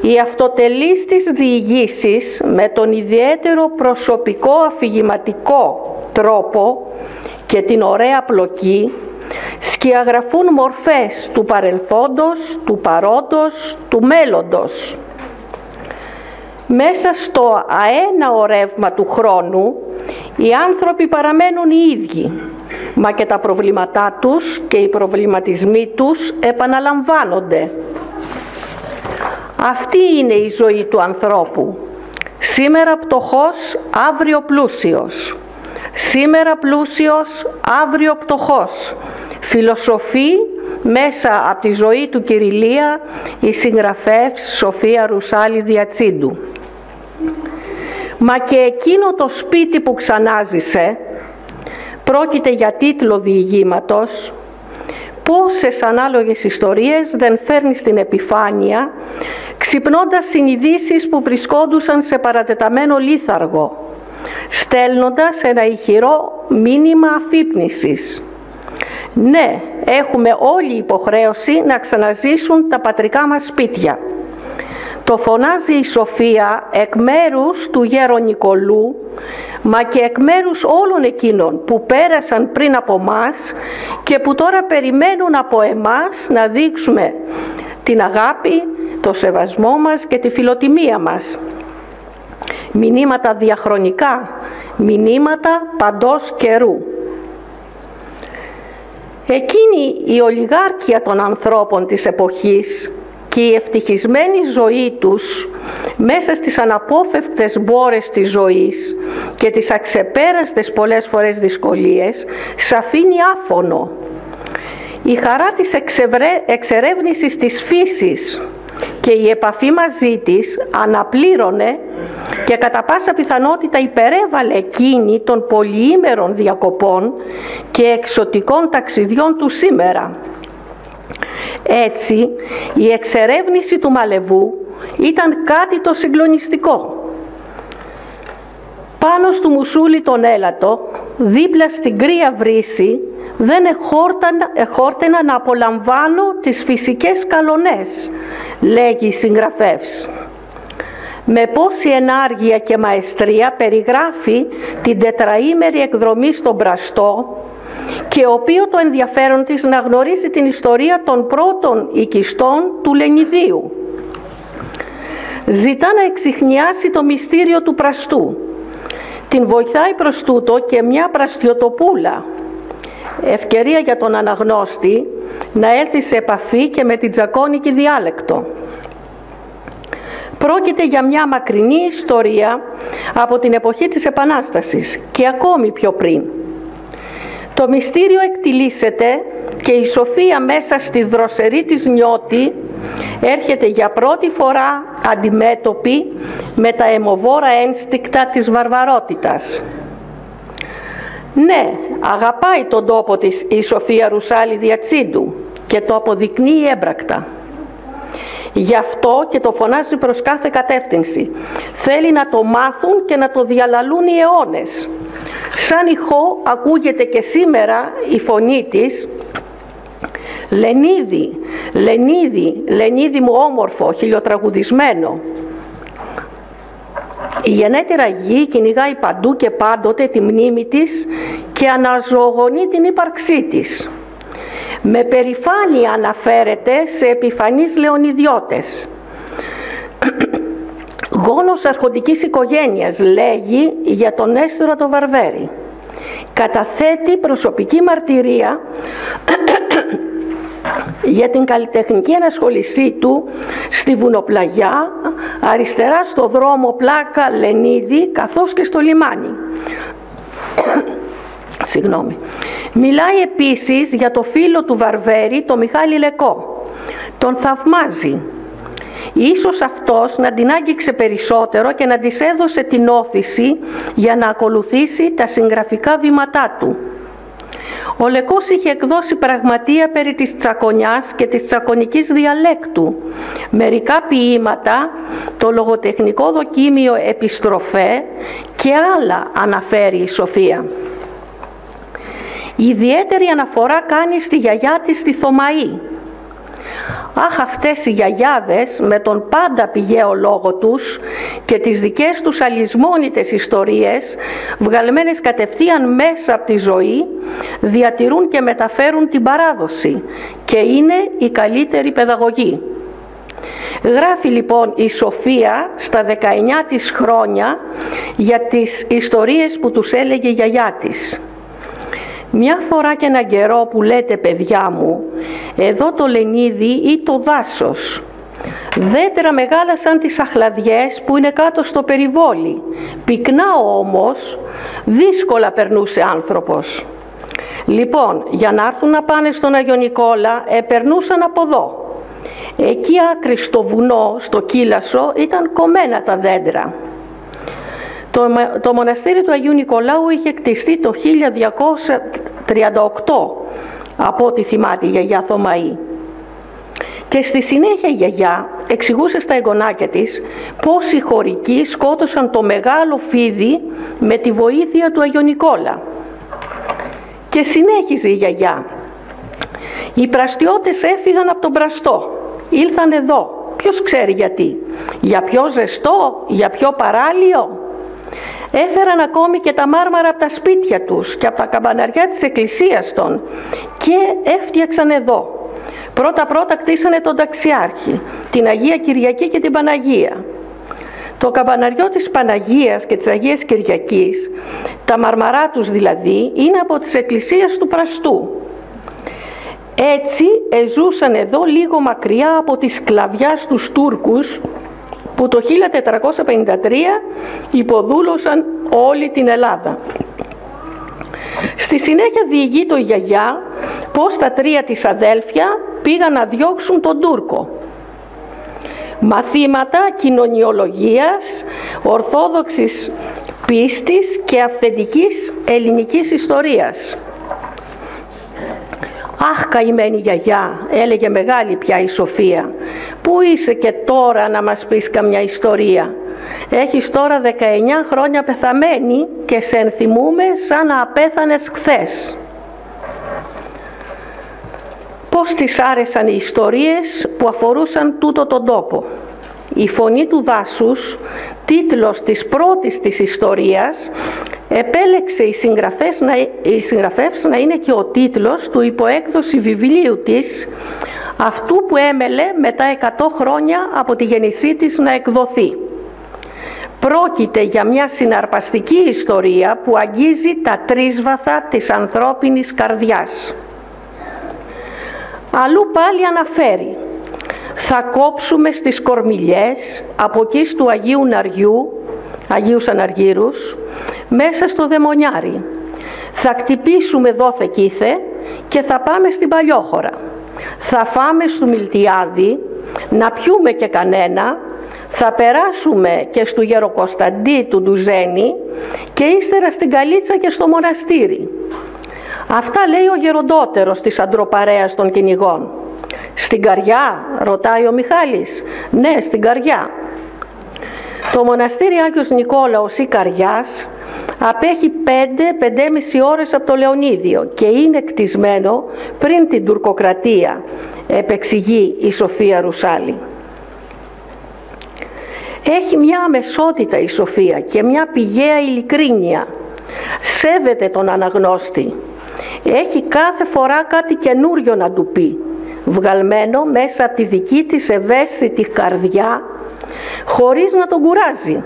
E: Οι αυτοτελείς της διηγήσεις με τον ιδιαίτερο προσωπικό αφηγηματικό τρόπο και την ωραία πλοκή σκιαγραφούν μορφές του παρελθόντος, του παρόντος, του μέλλοντος. Μέσα στο αέναο ρεύμα του χρόνου οι άνθρωποι παραμένουν οι ίδιοι, μα και τα προβλήματά τους και οι προβληματισμοί τους επαναλαμβάνονται. Αυτή είναι η ζωή του ανθρώπου. Σήμερα πτωχός, αύριο πλούσιος. Σήμερα πλούσιος, αύριο πτωχός. Φιλοσοφεί μέσα από τη ζωή του Κυριλία η συγγραφεύς Σοφία Ρουσάλη Διατσίντου. Μα και εκείνο το σπίτι που ξανάζησε πρόκειται για τίτλο διηγήματος πόσες ανάλογες ιστορίες δεν φέρνει στην επιφάνεια ξυπνώντας συνειδήσεις που βρισκόντουσαν σε παρατεταμένο λίθαργο στέλνοντας ένα ηχηρό μήνυμα αφύπνισης. Ναι, έχουμε όλη υποχρέωση να ξαναζήσουν τα πατρικά μας σπίτια. Το φωνάζει η Σοφία εκ μέρους του γέρο Νικολού, μα και εκ μέρους όλων εκείνων που πέρασαν πριν από μας και που τώρα περιμένουν από εμάς να δείξουμε την αγάπη, το σεβασμό μας και τη φιλοτιμία μας. Μηνύματα διαχρονικά, μηνύματα παντός καιρού. Εκείνη η ολιγάρκεια των ανθρώπων της εποχής και η ευτυχισμένη ζωή τους μέσα στις αναπόφευκτες μπόρες της ζωής και τις αξεπέραστες πολλές φορές δυσκολίες σ' αφήνει άφωνο. Η χαρά της εξερεύνησης της φύσης και η επαφή μαζί της αναπλήρωνε και κατά πάσα πιθανότητα υπερέβαλε εκείνη των πολυήμερων διακοπών και εξωτικών ταξιδιών του σήμερα. Έτσι, η εξερεύνηση του μαλεβού ήταν κάτι το συγκλονιστικό. Πάνω στο μουσούλι τον έλατο, δίπλα στην κρύα βρύση, δεν εχόρτενα να απολαμβάνω τις φυσικές καλονές, λέγει η συγγραφεύς. Με πόση ενάργεια και μαεστρία περιγράφει την τετραήμερη εκδρομή στον Πραστό και οποίος το ενδιαφέρον της να γνωρίσει την ιστορία των πρώτων οικιστών του Λενιδίου. Ζητά να εξηχνιάσει το μυστήριο του Πραστού. Την βοηθάει προς τούτο και μια πραστιοτοπούλα ευκαιρία για τον αναγνώστη να έρθει σε επαφή και με την τζακόνικη διάλεκτο. Πρόκειται για μια μακρινή ιστορία από την εποχή της Επανάστασης και ακόμη πιο πριν. Το μυστήριο εκτιλήσεται και η Σοφία μέσα στη δροσερή της νιώτη έρχεται για πρώτη φορά αντιμέτωπη με τα αιμοβόρα ένστικτα της βαρβαρότητας. Ναι, αγαπάει τον τόπο της η Σοφία Ρουσάλη Διατσίντου και το αποδεικνύει έμπρακτα. Γι' αυτό και το φωνάζει προς κάθε κατεύθυνση. Θέλει να το μάθουν και να το διαλαλούν οι αιώνες. Σαν ηχό ακούγεται και σήμερα η φωνή της Λενίδη, Λενίδη, Λενίδη μου όμορφο, χιλιοτραγουδισμένο. Η γενέτερα γη κυνηγάει παντού και πάντοτε τη μνήμη της και αναζωογονεί την ύπαρξή της. Με περηφάνεια αναφέρεται σε επιφανείς λεωνιδιώτες. Γόνος αρχοντικής οικογένειας λέγει για τον Έστωρα το Βαρβέρη. Καταθέτει προσωπική μαρτυρία για την καλλιτεχνική ενασχολησή του στη Βουνοπλαγιά, αριστερά στο δρόμο Πλάκα Λενίδη, καθώς και στο λιμάνι. Συγγνώμη. Μιλάει επίσης για το φίλο του Βαρβέρη, το Μιχάλη Λεκό. Τον θαυμάζει. Ίσως αυτός να την άγγιξε περισσότερο και να της έδωσε την όθηση για να ακολουθήσει τα συγγραφικά βήματά του. Ο Λεκός είχε εκδώσει πραγματεία περί της τσακονιάς και της τσακονικής διαλέκτου. Μερικά ποίηματα, το λογοτεχνικό δοκίμιο «Επιστροφέ» και άλλα αναφέρει η Σοφία. Η ιδιαίτερη αναφορά κάνει στη γιαγιά της στη Θωμαή. Αχ αυτές οι γιαγιάδες με τον πάντα πηγαίο λόγο τους και τις δικές τους αλυσμόνητες ιστορίες βγαλμένες κατευθείαν μέσα από τη ζωή διατηρούν και μεταφέρουν την παράδοση και είναι η καλύτερη παιδαγωγή. Γράφει λοιπόν η Σοφία στα 19 της χρόνια για τις ιστορίες που τους έλεγε η γιαγιά της. Μια φορά και έναν καιρό που λέτε παιδιά μου, εδώ το λενίδι ή το δάσος. Δέντρα μεγάλα σαν τις αχλαδιές που είναι κάτω στο περιβόλι. Πυκνά όμως, δύσκολα περνούσε άνθρωπος. Λοιπόν, για να έρθουν να πάνε στον Αγιο Νικόλα, επερνούσαν από εδώ. Εκεί άκρη στο βουνό, στο κύλασο, ήταν κομμένα τα δέντρα. Το, το μοναστήρι του Αγίου Νικολάου είχε κτιστεί το 1238 από ό,τι θυμάται η γιαγιά Θωμαή. Και στη συνέχεια η γιαγιά εξηγούσε στα εγγονάκια της πως οι χωρικοί σκότωσαν το μεγάλο φίδι με τη βοήθεια του Αγίου Νικόλα. Και συνέχιζε η γιαγιά. Οι πραστιώτες έφυγαν από τον πραστό. Ήλθαν εδώ. Ποιος ξέρει γιατί. Για πιο ζεστό, για πιο παράλιο. Έφεραν ακόμη και τα μάρμαρα από τα σπίτια τους και από τα καμπαναριά της εκκλησίας των και έφτιαξαν εδώ. Πρώτα-πρώτα κτίσανε τον Ταξιάρχη, την Αγία Κυριακή και την Παναγία. Το καμπαναριό της Παναγίας και της Αγίας Κυριακής, τα μαρμαρά τους δηλαδή, είναι από τις εκκλησίες του Πραστού. Έτσι εζούσαν εδώ λίγο μακριά από τη σκλαβιά στους Τούρκους που το 1453 υποδούλωσαν όλη την Ελλάδα. Στη συνέχεια διηγεί το η γιαγιά πως τα τρία της αδέλφια πήγαν να διώξουν τον Τούρκο. Μαθήματα κοινωνιολογίας, ορθόδοξης πίστης και αυθεντικής ελληνικής ιστορίας. «Αχ καημένη γιαγιά», έλεγε μεγάλη πια η Σοφία, «πού είσαι και τώρα να μας πεις καμιά ιστορία; Έχεις τώρα 19 χρόνια πεθαμένη και σε ενθυμούμε σαν να απέθανες χθες. Πώς της άρεσαν οι ιστορίες που αφορούσαν τούτο τον τόπο. Η φωνή του δάσους, τίτλος της πρώτης της ιστορίας, επέλεξε οι συγγραφές να, οι συγγραφές να είναι και ο τίτλος του υποέκδοση βιβλίου της, αυτού που έμελε μετά 100 χρόνια από τη γεννησή της να εκδοθεί. Πρόκειται για μια συναρπαστική ιστορία που αγγίζει τα τρίσβαθα της ανθρώπινης καρδιάς. Αλλού πάλι αναφέρει θα κόψουμε στις κορμιλιές από εκεί του Αγίου Ναριού, Αγίου Αναργύρους, μέσα στο Δαιμονιάρι. Θα κτυπήσουμε δόθε κήθε και θα πάμε στην Παλιόχώρα. Θα φάμε στο Μιλτιάδη, να πιούμε και κανένα, θα περάσουμε και στο Γεροκοσταντή του Ντουζένη και ύστερα στην Καλίτσα και στο μοναστήρι. Αυτά λέει ο γεροντότερος της αντροπαρέας των κυνηγών. Στην καριά, ρωτάει ο Μιχάλης. Ναι, στην καριά. Το μοναστήρι Άγιος Νικόλαος ή Καριάς απέχει 5-5,5 ώρες από το Λεωνίδιο και είναι κτισμένο πριν την τουρκοκρατία, επεξηγεί η Σοφία Ρουσάλη. Έχει μια αμεσότητα η Σοφία και μια πηγαία ειλικρίνεια. Σέβεται τον αναγνώστη. Έχει κάθε φορά κάτι καινούριο να του πει βγαλμένο μέσα από τη δική της ευαίσθητη καρδιά χωρίς να τον κουράζει.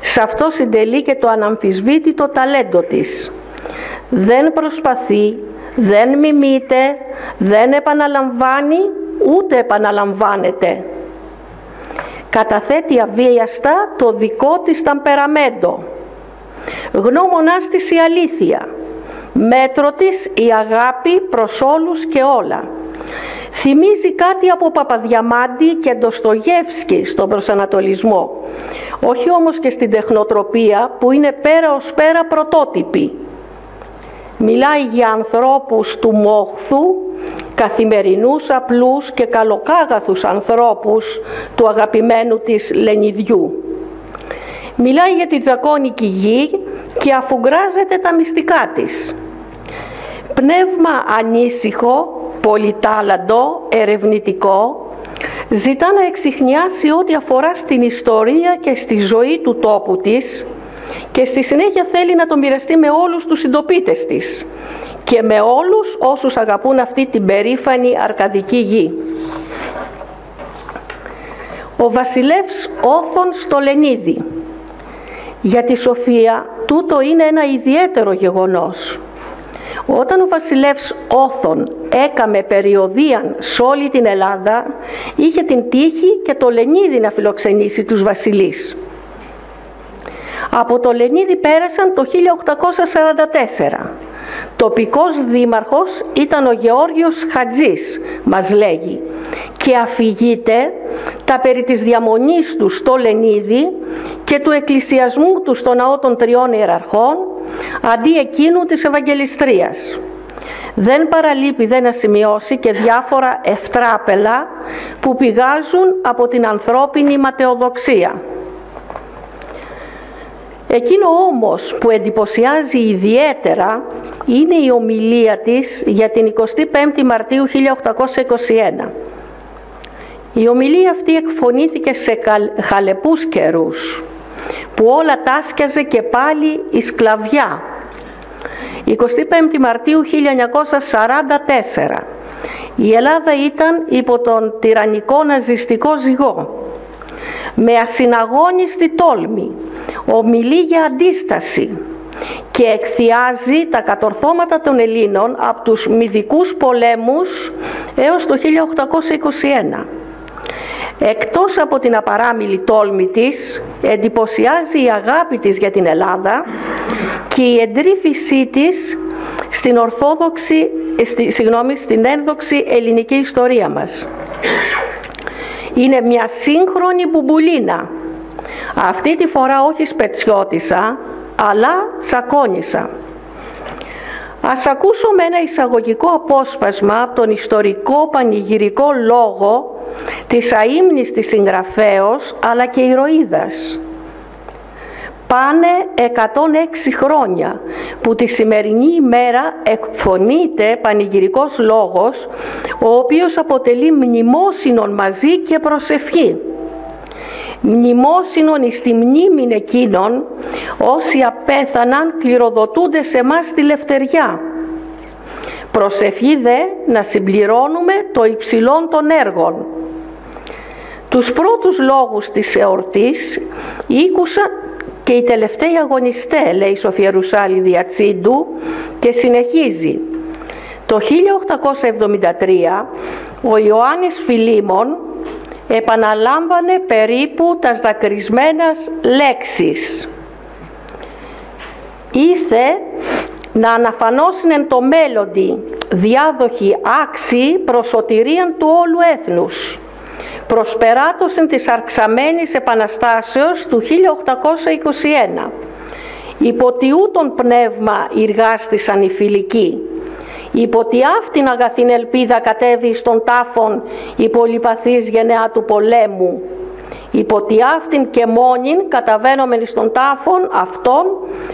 E: Σε αυτό συντελεί και το αναμφισβήτητο ταλέντο της. Δεν προσπαθεί, δεν μιμείται, δεν επαναλαμβάνει, ούτε επαναλαμβάνεται. Καταθέτει αβίαστα το δικό της ταμπεραμέντο. Γνώμονάς της η αλήθεια. Μέτρο της η αγάπη προς όλους και όλα. Θυμίζει κάτι από Παπαδιαμάντη και Ντοστογεύσκη στον προσανατολισμό. Όχι όμως και στην τεχνοτροπία που είναι πέρα ως πέρα πρωτότυπη. Μιλάει για ανθρώπους του μόχθου, καθημερινούς απλούς και καλοκάγαθους ανθρώπους του αγαπημένου της Λενιδιού. Μιλάει για την τζακόνικη γη και αφουγκράζεται τα μυστικά της. Πνεύμα ανήσυχο, πολυτάλαντο, ερευνητικό, ζητά να εξηχνιάσει ό,τι αφορά στην ιστορία και στη ζωή του τόπου της και στη συνέχεια θέλει να το μοιραστεί με όλους τους συντοπίτες της και με όλους όσους αγαπούν αυτή την περήφανη αρκαδική γη. Ο βασιλεύς Όθων στο Λενίδη. Για τη Σοφία τούτο είναι ένα ιδιαίτερο γεγονός. Όταν ο βασιλεύς Όθων έκαμε περιοδίαν σε όλη την Ελλάδα, είχε την τύχη και το Λενίδη να φιλοξενήσει τους βασιλείς. Από το Λενίδη πέρασαν το 1844. Τοπικός δήμαρχος ήταν ο Γεώργιος Χατζής, μας λέγει, και αφηγείται τα περί της διαμονής του στο Λενίδη και του εκκλησιασμού του στο ναό των τριών ιεραρχών αντί εκείνου της Ευαγγελιστρίας. Δεν παραλείπει δεν να σημειώσει και διάφορα ευτράπελα που πηγάζουν από την ανθρώπινη ματαιοδοξία. Εκείνο όμως που εντυπωσιάζει ιδιαίτερα είναι η ομιλία της για την 25η Μαρτίου 1821. Η ομιλία αυτή εκφωνήθηκε σε χαλεπούς καιρούς που όλα τάσκιαζε και πάλι η σκλαβιά. 25 Μαρτίου 1944 η Ελλάδα ήταν υπό τον τυραννικό ναζιστικό ζυγό με ασυναγώνιστη τόλμη ομιλεί για αντίσταση και εκθιάζει τα κατορθώματα των Ελλήνων από τους μυδικούς πολέμους έως το 1821. Εκτός από την απαράμιλη τόλμη της, εντυπωσιάζει η αγάπη της για την Ελλάδα και η εντρίφησή της στην ορθόδοξη, στη, συγγνώμη, στην ένδοξη ελληνική ιστορία μας. Είναι μια σύγχρονη μπουμπουλίνα. Αυτή τη φορά όχι σπετσιώτησα, αλλά τσακώνησα. Ας ακούσουμε ένα εισαγωγικό απόσπασμα από τον ιστορικό πανηγυρικό λόγο της αείμνης συγγραφέως αλλά και ηρωίδας. Πάνε 106 χρόνια που τη σημερινή ημέρα εκφωνείται πανηγυρικός λόγος ο οποίος αποτελεί μνημόσυνον μαζί και προσευχή. Μνημόσυνον εις τη μνήμη εκείνων όσοι απέθαναν κληροδοτούνται σε μας τη λευτεριά. Προσευχή δε να συμπληρώνουμε το υψηλόν των έργων. Τους πρώτους λόγους της εορτής ήκουσα και οι τελευταίοι αγωνιστές, λέει η Σοφία Ρουσάλη Διατσίντου και συνεχίζει. Το 1873 ο Ιωάννης Φιλίμων επαναλάμβανε περίπου τα δακρυσμένας λέξεις. Ήθε να αναφανώσουν εν το μέλλοντι διάδοχοι άξιοι προσωτηρίαν του όλου έθνους προσπεράτωσεν της αρξαμένης επαναστάσεως του 1821. Υποτιούτον πνεύμα εργάστησαν οι φιλικοί. Υπό τη αυτήν αγαθήν ελπίδα κατέβη στον τάφον η πολυπαθής γενεά του πολέμου. Υπό τη αυτήν και μόνην καταβαίνομεν στον τάφον αυτόν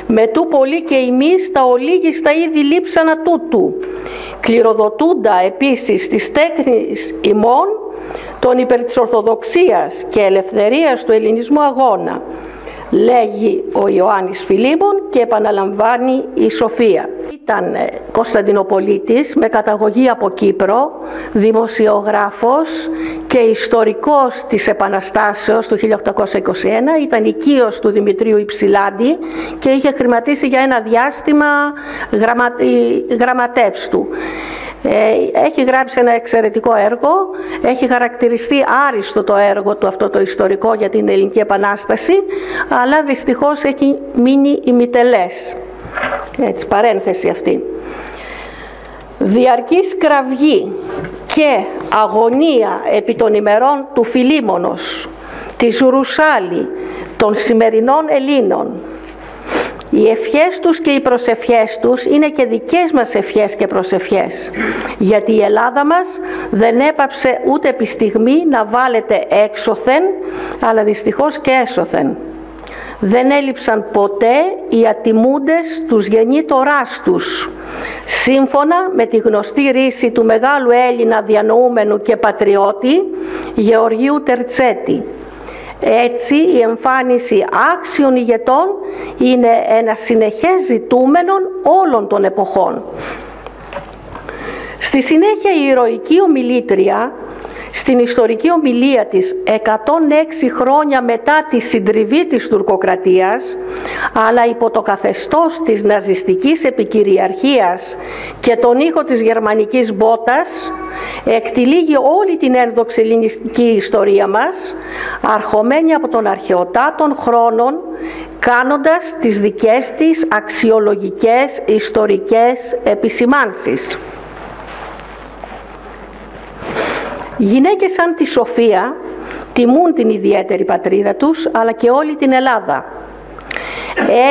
E: με του πολύ και εμείς τα ολίγιστα ήδη λείψανα τούτου. Κληροδοτούντα επίσης της τέχνης ημών των υπέρ της Ορθοδοξίας και ελευθερίας του ελληνισμού αγώνα λέγει ο Ιωάννης Φιλίππων και επαναλαμβάνει η Σοφία. Ήταν ε, Κωνσταντινοπολίτης με καταγωγή από Κύπρο, δημοσιογράφος και ιστορικός της Επαναστάσεως του 1821, ήταν οικείος του Δημητρίου Υψηλάντη και είχε χρηματίσει για ένα διάστημα γραμμα... γραμματεύς του. Ε, έχει γράψει ένα εξαιρετικό έργο, έχει χαρακτηριστεί άριστο το έργο του αυτό το ιστορικό για την Ελληνική Επανάσταση, αλλά δυστυχώς έχει μείνει ημιτελές. Έτσι, παρένθεση αυτή. Διαρκής κραυγή και αγωνία επί των ημερών του Φιλίμωνος, της Ρουσάλη, των σημερινών Ελλήνων, οι ευχές τους και οι προσευχές τους είναι και δικές μας ευχές και προσευχές. Γιατί η Ελλάδα μας δεν έπαψε ούτε επί στιγμή να βάλετε έξωθεν, αλλά δυστυχώς και έσωθεν. Δεν έλειψαν ποτέ οι ατιμούντες τους γεννήτοράς τους. Σύμφωνα με τη γνωστή ρίση του μεγάλου Έλληνα διανοούμενου και πατριώτη Γεωργίου Τερτσέτη έτσι η εμφάνιση άξιων ηγετών είναι ένα συνεχές ζητούμενο όλων των εποχών. Στη συνέχεια η ηρωική ομιλήτρια στην ιστορική ομιλία της 106 χρόνια μετά τη συντριβή της τουρκοκρατίας αλλά υπό το καθεστώς της ναζιστικής επικυριαρχίας και τον ήχο της γερμανικής μπότας εκτιλήγει όλη την ένδοξη ελληνική ιστορία μας αρχομένη από τον αρχαιοτάτων χρόνων κάνοντας τις δικές της αξιολογικές ιστορικές επισημάνσεις. Γυναίκες σαν τη Σοφία τιμούν την ιδιαίτερη πατρίδα τους αλλά και όλη την Ελλάδα.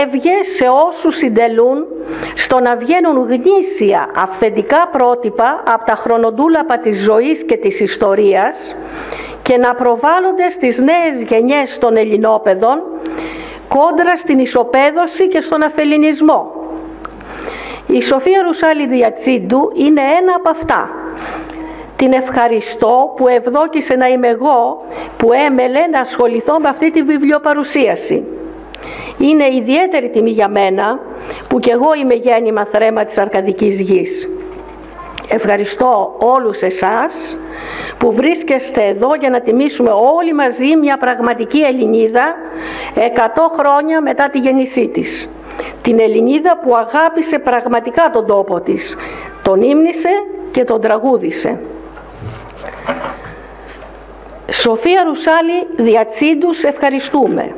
E: Έβγε σε όσους συντελούν στο να βγαίνουν γνήσια αυθεντικά πρότυπα από τα χρονοτούλαπα της ζωής και της ιστορίας και να προβάλλονται στις νέες γενιές των Ελληνόπαιδων κόντρα στην ισοπαίδωση και στον αφελινισμό. Η Σοφία Ρουσάλη Διατσίντου είναι ένα από αυτά την ευχαριστώ που ευδόκησε να είμαι εγώ που έμελε να ασχοληθώ με αυτή τη βιβλιοπαρουσίαση. Είναι ιδιαίτερη τιμή για μένα που κι εγώ είμαι γέννημα θρέμα της Αρκαδικής Γης. Ευχαριστώ όλους εσάς που βρίσκεστε εδώ για να τιμήσουμε όλοι μαζί μια πραγματική Ελληνίδα 100 χρόνια μετά τη γέννησή της. Την Ελληνίδα που αγάπησε πραγματικά τον τόπο της, τον ύμνησε και τον τραγούδισε. Σοφία Ρουσάλη Διατσίντους, ευχαριστούμε.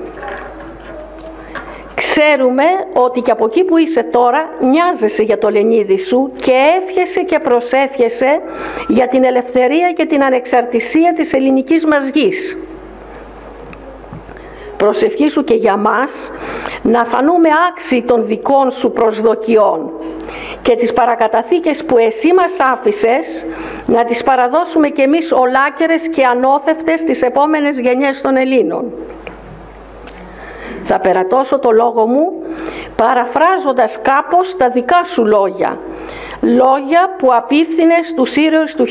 E: Ξέρουμε ότι και από εκεί που είσαι τώρα νοιάζεσαι για το Λενίδι σου και εύχεσαι και προσεύχεσαι για την ελευθερία και την ανεξαρτησία της ελληνικής μας γης. Προσευχή σου και για μας να φανούμε άξιοι των δικών σου προσδοκιών και τις παρακαταθήκες που εσύ μας άφησες να τις παραδώσουμε κι εμείς ολάκερες και ανώθευτες στις επόμενες γενιές των Ελλήνων. Θα περατώσω το λόγο μου παραφράζοντας κάπως τα δικά σου λόγια. Λόγια που απίφθινε στους ήρωες του 1821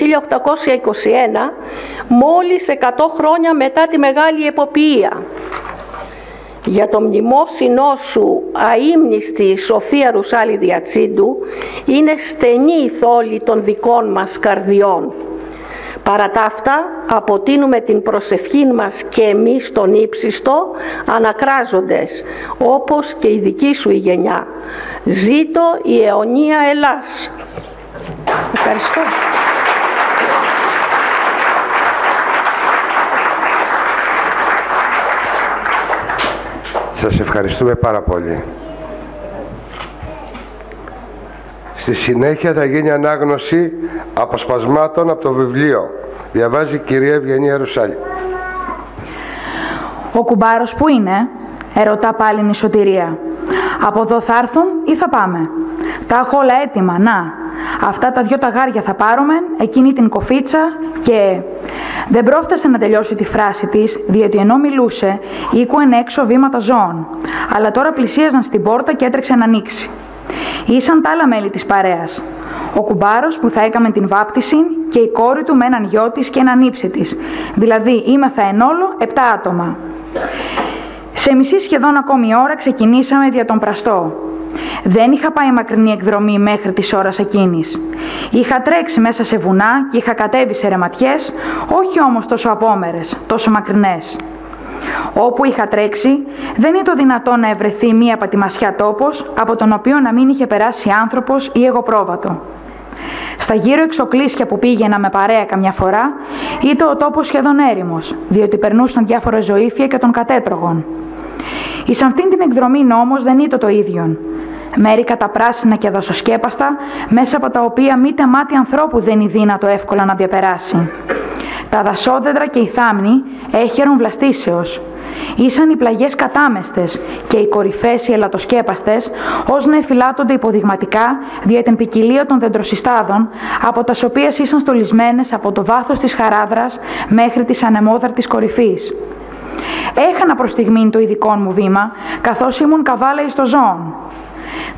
E: μόλις 100 χρόνια μετά τη Μεγάλη Εποποιία. Για το μνημόσυνό σου αείμνηστη Σοφία Ρουσάλη Διατσίντου είναι στενή η θόλη των δικών μας καρδιών. Παρά τα αυτά αποτείνουμε την προσευχή μας και εμείς τον ύψιστο ανακράζοντες όπως και η δική σου η γενιά. Ζήτω η αιωνία Ελλάς. Ευχαριστώ.
A: Σας ευχαριστούμε πάρα πολύ. Στη συνέχεια θα γίνει ανάγνωση αποσπασμάτων από το βιβλίο. Διαβάζει η κυρία Ευγενία Ρουσάλη.
B: Ο κουμπάρος που είναι, ερωτά πάλι η σωτηρία. Από εδώ θα έρθουν ή θα πάμε; Τα έχω όλα έτοιμα, να. Αυτά τα δυο ταγάρια θα πάρουμε, εκείνη την κοφίτσα και... Δεν πρόφτασε να τελειώσει τη φράση της, διότι ενώ μιλούσε, ήκουεν έξω βήματα ζώων. Αλλά τώρα πλησίαζαν στην πόρτα και έτρεξε να ανοίξει. Ήσαν τα άλλα μέλη της παρέας. Ο κουμπάρος που θα έκαμε την βάπτιση και η κόρη του με έναν γιο της και έναν ύψη της. Δηλαδή είμαθα εν όλο επτά άτομα. Σε μισή σχεδόν ακόμη ώρα ξεκινήσαμε για τον Πραστό. Δεν είχα πάει μακρινή εκδρομή μέχρι της ώρας εκείνης. Είχα τρέξει μέσα σε βουνά και είχα κατέβει σε ρεματιές, όχι όμως τόσο απόμερες, τόσο μακρινές. Όπου είχα τρέξει, δεν είναι το δυνατό να ευρεθεί μία πατημασιά τόπος, από τον οποίο να μην είχε περάσει άνθρωπος ή εγώ πρόβατο. Στα γύρω εξοκλήσια που πήγαινα με παρέα καμιά φορά, ήταν ο τόπος σχεδόν έρημος, διότι περνούσαν διάφορα ζωήφια και των κατέτρογων. Εις αυτήν την εκδρομή όμως δεν ήταν το ίδιο. Μέρη καταπράσινα και δασοσκέπαστα, μέσα από τα οποία μήτε μάτι ανθρώπου δεν είναι δύνατο εύκολα να διαπεράσει. Τα δασόδεντρα και οι θάμνοι έχερουν βλαστήσεως. Ήσαν οι πλαγιές κατάμεστες και οι κορυφές οι ελατοσκέπαστες, ως να εφυλάττονται υποδειγματικά δια την ποικιλία των δεντροσυστάδων, από τας οποίας ήσαν στολισμένες από το βάθος της χαράδρας μέχρι της ανεμόδαρτης κορυφής. Έχανα προς στιγμήν το ειδικό μου βήμα, καθώς ήμουν καβάλα εις το ζώον.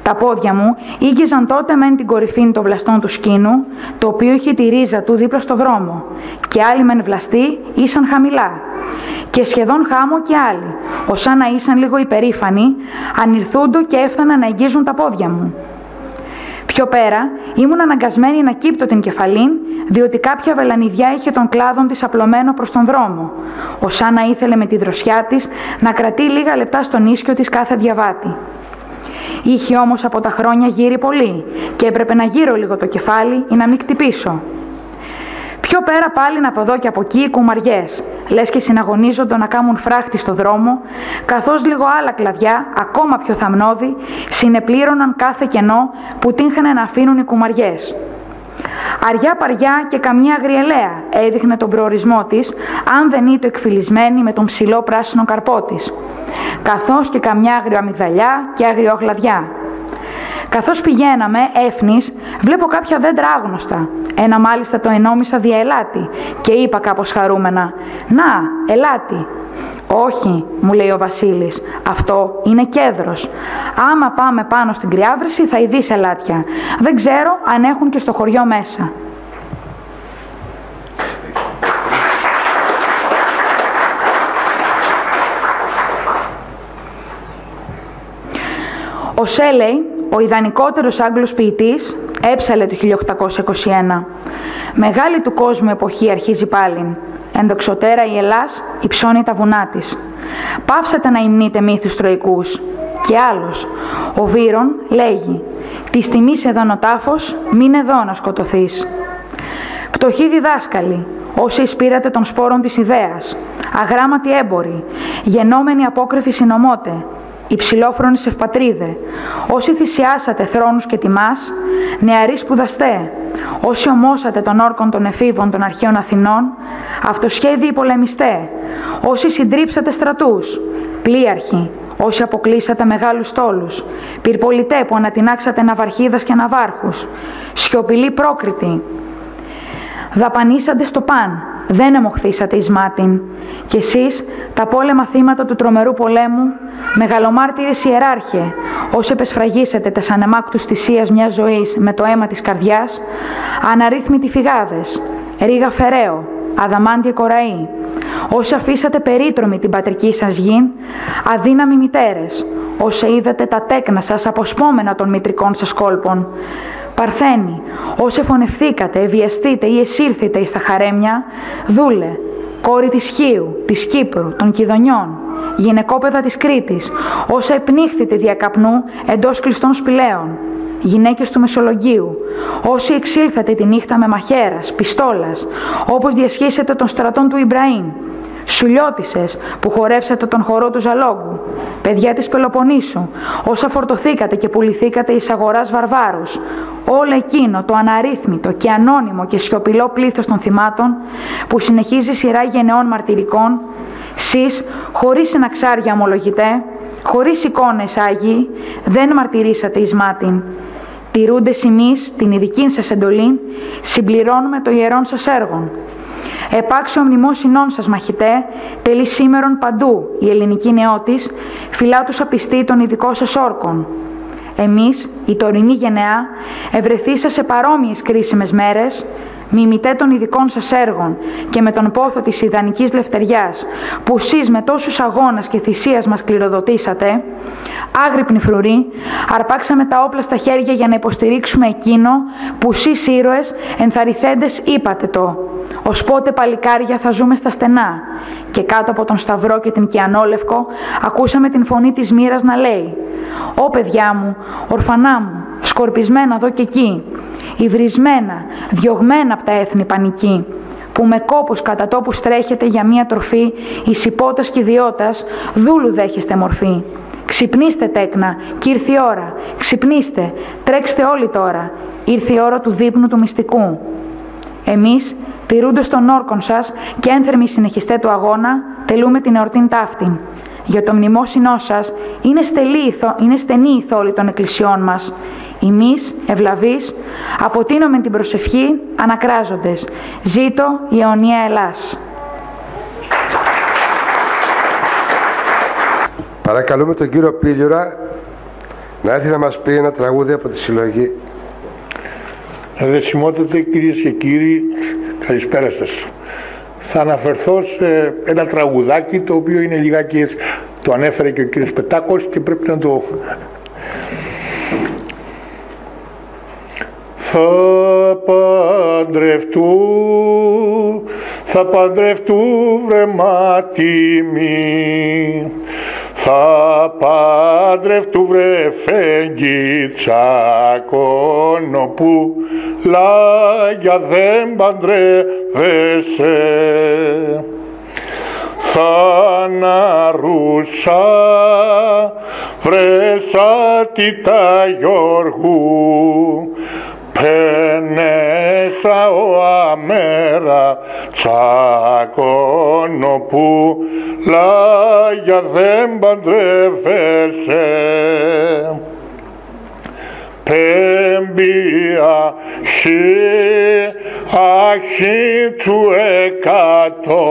B: Τα πόδια μου ήγγιζαν τότε μεν την κορυφή των βλαστών του σκήνου, το οποίο είχε τη ρίζα του δίπλα στο δρόμο, και άλλοι μεν βλαστοί ήσαν χαμηλά. Και σχεδόν χάμω και άλλοι, όσα να ήσαν λίγο υπερήφανοι, ανηρθούντο και έφταναν να εγγίζουν τα πόδια μου. Πιο πέρα ήμουν αναγκασμένη να κύπτω την κεφαλήν, διότι κάποια βελανιδιά είχε τον κλάδον της απλωμένο προς τον δρόμο, όσα να ήθελε με τη δροσιά της να κρατεί λίγα λεπτά στον ίσκιο της κάθε διαβάτη. Είχε όμως από τα χρόνια γύρει πολύ και έπρεπε να γύρω λίγο το κεφάλι ή να μην κτυπήσω. Πιο πέρα πάλι από εδώ και από εκεί οι κουμαριές, λες και συναγωνίζονται να κάνουν φράχτη στο δρόμο, καθώς λίγο άλλα κλαδιά, ακόμα πιο θαμνώδη, συνεπλήρωναν κάθε κενό που τύχανε να αφήνουν οι κουμαριές. Αριά παριά και καμιά αγριελαία έδειχνε τον προορισμό της, αν δεν ήταν εκφυλισμένη με τον ψηλό πράσινο καρπό της, καθώς και καμιά αγριοαμυγδαλιά και αγριογλαδιά. Καθώς πηγαίναμε, έφνης, βλέπω κάποια δέντρα άγνωστα. Ένα μάλιστα το ενόμισα δια ελάτι και είπα κάπως χαρούμενα «Να, ελάτι». «Όχι», μου λέει ο Βασίλης, «αυτό είναι κέδρος. Άμα πάμε πάνω στην κρυάβρηση θα ειδείς ελάτια. Δεν ξέρω αν έχουν και στο χωριό μέσα». Ο Σέλεϊ, ο ιδανικότερος Άγγλος ποιητής, έψαλε το 1821. Μεγάλη του κόσμου εποχή αρχίζει πάλιν. Ενδοξωτέρα η Ελλάς υψώνει τα βουνά της. Πάυσατε να υμνείτε μύθους τροικούς. Και άλλος, ο Βύρον λέγει «Της τιμής εδώ ο τάφος, μην εδώ να σκοτωθείς». Πτωχοί διδάσκαλοι, όσοι εισπήρατε των σπόρων της ιδέας, αγράμματοι έμποροι, γενόμενοι απόκρυφοι συνομότε, υψηλόφρονοι ευπατρίδε, όσοι θυσιάσατε θρόνους και τιμάς, νεαροί σπουδαστέ, όσοι ομώσατε των όρκων των εφήβων των αρχαίων Αθηνών, αυτοσχέδιοι πολεμιστέ, όσοι συντρίψατε στρατούς, πλοίαρχοι, όσοι αποκλείσατε μεγάλους τόλους, πυρπολιτέ που ανατινάξατε ναυαρχίδας και ναυάρχους, σιωπηλοί πρόκριτοι, Δαπανίσατε στο παν, δεν εμοχθήσατε εις μάτιν. Κι εσείς, τα πόλεμα θύματα του τρομερού πολέμου, μεγαλομάρτυρες ιεράρχε, όσοι επεσφραγίσετε τα ανεμάκτους θυσίας μιας ζωής με το αίμα της καρδιάς, αναρρύθμιτοι φυγάδες, ρίγα φεραίο, αδαμάντια κοραή, όσοι αφήσατε περίτρομη την πατρική σας γη, αδύναμοι μητέρες, όσοι είδατε τα τέκνα σας αποσπόμενα των μητρικών σας κόλπων, Παρθένη, όσοι φωνευθήκατε, βιαστείτε ή εσύρθητε εις τα χαρέμια, δούλε, κόρη της Χίου, της Κύπρου, των Κιδονιών, γυναικόπαιδα της Κρήτης, όσα επνίχθητε διακαπνού εντός κλειστών σπηλαίων, γυναίκες του Μεσολογγίου, όσοι εξήλθατε τη νύχτα με μαχαίρας, πιστόλας, όπως διασχίσετε των στρατών του Ιμπραήμ, Σουλιώτισες που χορεύσατε τον χορό του Ζαλόγκου, παιδιά της Πελοποννήσου, όσα φορτωθήκατε και πουληθήκατε εις αγοράς βαρβάρους, όλο εκείνο το αναρρύθμιτο και ανώνυμο και σιωπηλό πλήθος των θυμάτων που συνεχίζει σειρά γενεών μαρτυρικών, σεις, χωρίς συναξάρια ομολογητέ, χωρίς εικόνες Άγιοι, δεν μαρτυρήσατε εις μάτιν. Τηρούντες εμείς την ειδική σας εντολή, συμπληρώνουμε το ιερόν σας έργον. Επάξιο μνημόσυνών σας μαχητέ, τελεί σήμερον παντού η ελληνική νεότης, φυλά τους απιστεί των ειδικών σας όρκων. Εμείς, η τωρινή γενεά, ευρεθήσα σε παρόμοιες κρίσιμες μέρες, μιμητέ των ειδικών σας έργων και με τον πόθο της ιδανικής λευτεριάς που σεις με τόσους αγώνας και θυσίας μας κληροδοτήσατε, άγρυπνοι φρουροί, αρπάξαμε τα όπλα στα χέρια για να υποστηρίξουμε εκείνο που σεις ήρωες ενθαρρυθέντες είπατε το. Ως πότε παλικάρια θα ζούμε στα στενά και κάτω από τον Σταυρό και την Κιανόλευκο ακούσαμε την φωνή της μοίρας να λέει «Ω παιδιά μου, ορφανά μου, σκορπισμένα εδώ και εκεί, υβρισμένα, διωγμένα από τα έθνη πανική, που με κόπους κατά τόπους τρέχετε για μία τροφή, εις υπότας και ιδιώτας, δούλου δέχεστε μορφή. Ξυπνήστε τέκνα, κι ήρθε η ώρα. Ξυπνήστε, τρέξτε όλοι τώρα. Ήρθε η ώρα του δείπνου του μυστικού. Εμείς, τηρούντος των όρκων σας και ένθερμοι συνεχιστέ του αγώνα, τελούμε την εορτήν ταύτην. Για το μνημόσυνό σας είναι, στελή, είναι στενή η θόλη των εκκλησιών μας. Εμείς, ευλαβείς, αποτείνουμε την προσευχή ανακράζοντες. Ζήτω η αιωνία Ελλάς.
A: Παρακαλούμε τον κύριο Πίλιουρα να έρθει να μας πει ένα τραγούδι από τη συλλογή.
F: Αδεσιμότατε κυρίες και κύριοι, καλησπέρα σας. Θα αναφερθώ σε ένα τραγουδάκι το οποίο είναι λιγάκι το ανέφερε και ο κύριος Πετάκος και πρέπει να το θα παντρευτού, θα παντρευτού βρε μάτιμη, θα παντρευτού βρε φέγγι τσακώνω που λάγια δεν παντρεύεσαι. Θα ναρούσα βρέσα τι τα Γιώργου Πενέσα ο αμέρα τσακώνω που λάγια δεν παντρεύεσαι. Πέμπια χι, αχι του εκατό,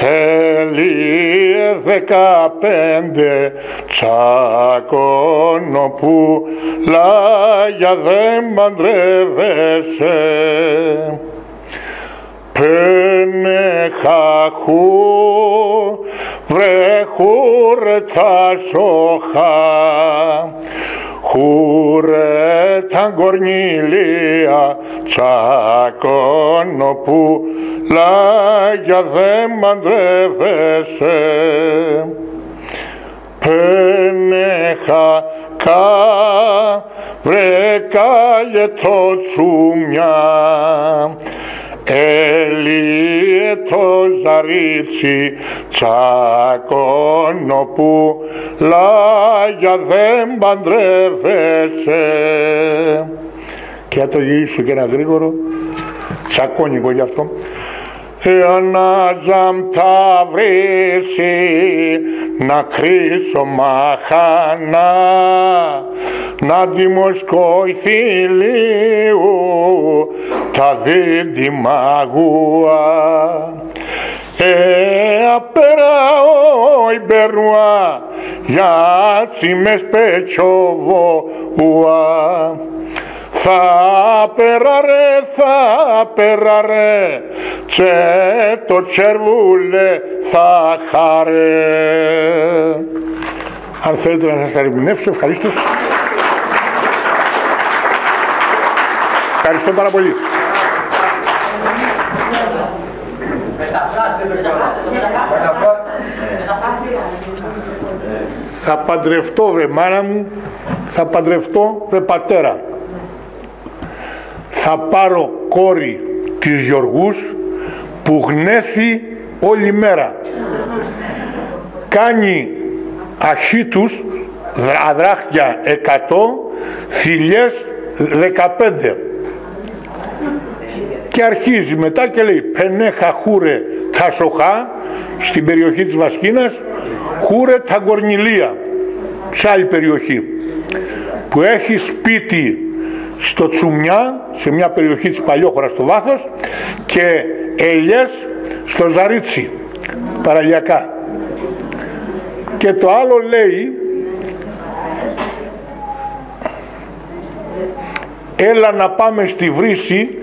F: θέλει δεκαπέντε τσακώνω που λάγια δεν παντρεύεσαι. Πένε χαχού, βρε χούρε τα σοχά, χούρε τα κορνήλια, τσακώνω που λάγια δεν παντρεύεσαι. Πένε χακά, βρε κάλε το τσουμιά, Έλυε το ζαρίτσι τσακώνω που λάγια δεν παντρεύεσαι. Και θα το γυρίσω και ένα γρήγορο, τσακώνικο γι' αυτό. Εανάζαμ τα βρύση να κρίσω μαχανά να δημοσκοηθεί λίγο τα δίδυμα γουά ε απέρα ο υπερουά για τσιμες πετσόβο ουά θα περαρέ, θα περαρέ, τσε το τσερβούλε θα χαρέ. Αν θέλετε να σας χαριμνεύσω, ευχαριστώ. Ευχαριστώ πάρα πολύ. Θα παντρευτώ βρε μάνα μου, θα παντρευτώ βρε πατέρα. Θα πάρω κόρη της Γιωργούς που γνέθη όλη μέρα. Κάνει αχίτους αδράχτια 100, θηλιές 15 και αρχίζει μετά και λέει πενέχα χούρε τα σοχά στην περιοχή της Βασκίνας χούρε τα γκορνιλία σε άλλη περιοχή που έχει σπίτι στο Τσουμιά σε μια περιοχή της Παλιόχωρας στο βάθος και ελιές στο Ζαρίτσι παραλιακά. Και το άλλο λέει έλα να πάμε στη βρύση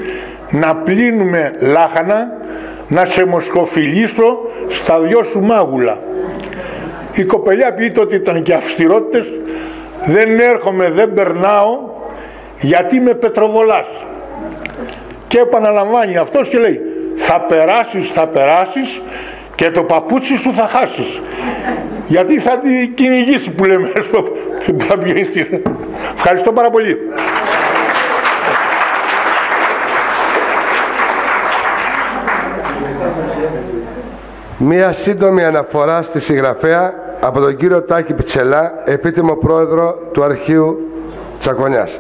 F: να πλύνουμε λάχανα να σε μοσχοφιλήσω στα δυο σου μάγουλα η κοπελιά πείτε ότι ήταν και αυστηρότητες δεν έρχομαι δεν περνάω γιατί με πετροβολάς. Και επαναλαμβάνει αυτός και λέει θα περάσεις θα περάσεις και το παπούτσι σου θα χάσεις γιατί θα την κυνηγήσει που λέμε που θα πηγαίνει ευχαριστώ πάρα πολύ.
A: Μία σύντομη αναφορά στη συγγραφέα από τον κύριο Τάκη Πιτσελά, επίτιμο πρόεδρο του Αρχείου Τσακονιάς.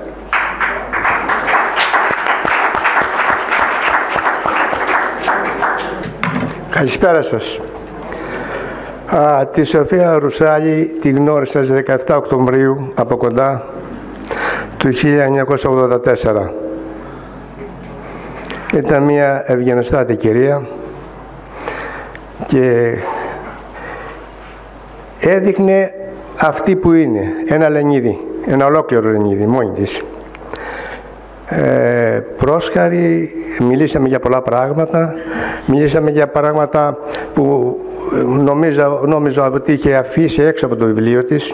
G: Καλησπέρα σας. Α, τη Σοφία Ρουσάλη τη γνώρισα στις 17 Οκτωβρίου από κοντά του 1984. Ήταν μια ευγενιστάτη κυρία και έδειχνε αυτή που είναι, ένα λενίδι, ένα ολόκληρο λενίδι, μόνη της. Ε, πρόσχαρη, μιλήσαμε για πολλά πράγματα, μιλήσαμε για πράγματα που νομίζω, νομίζω ότι είχε αφήσει έξω από το βιβλίο της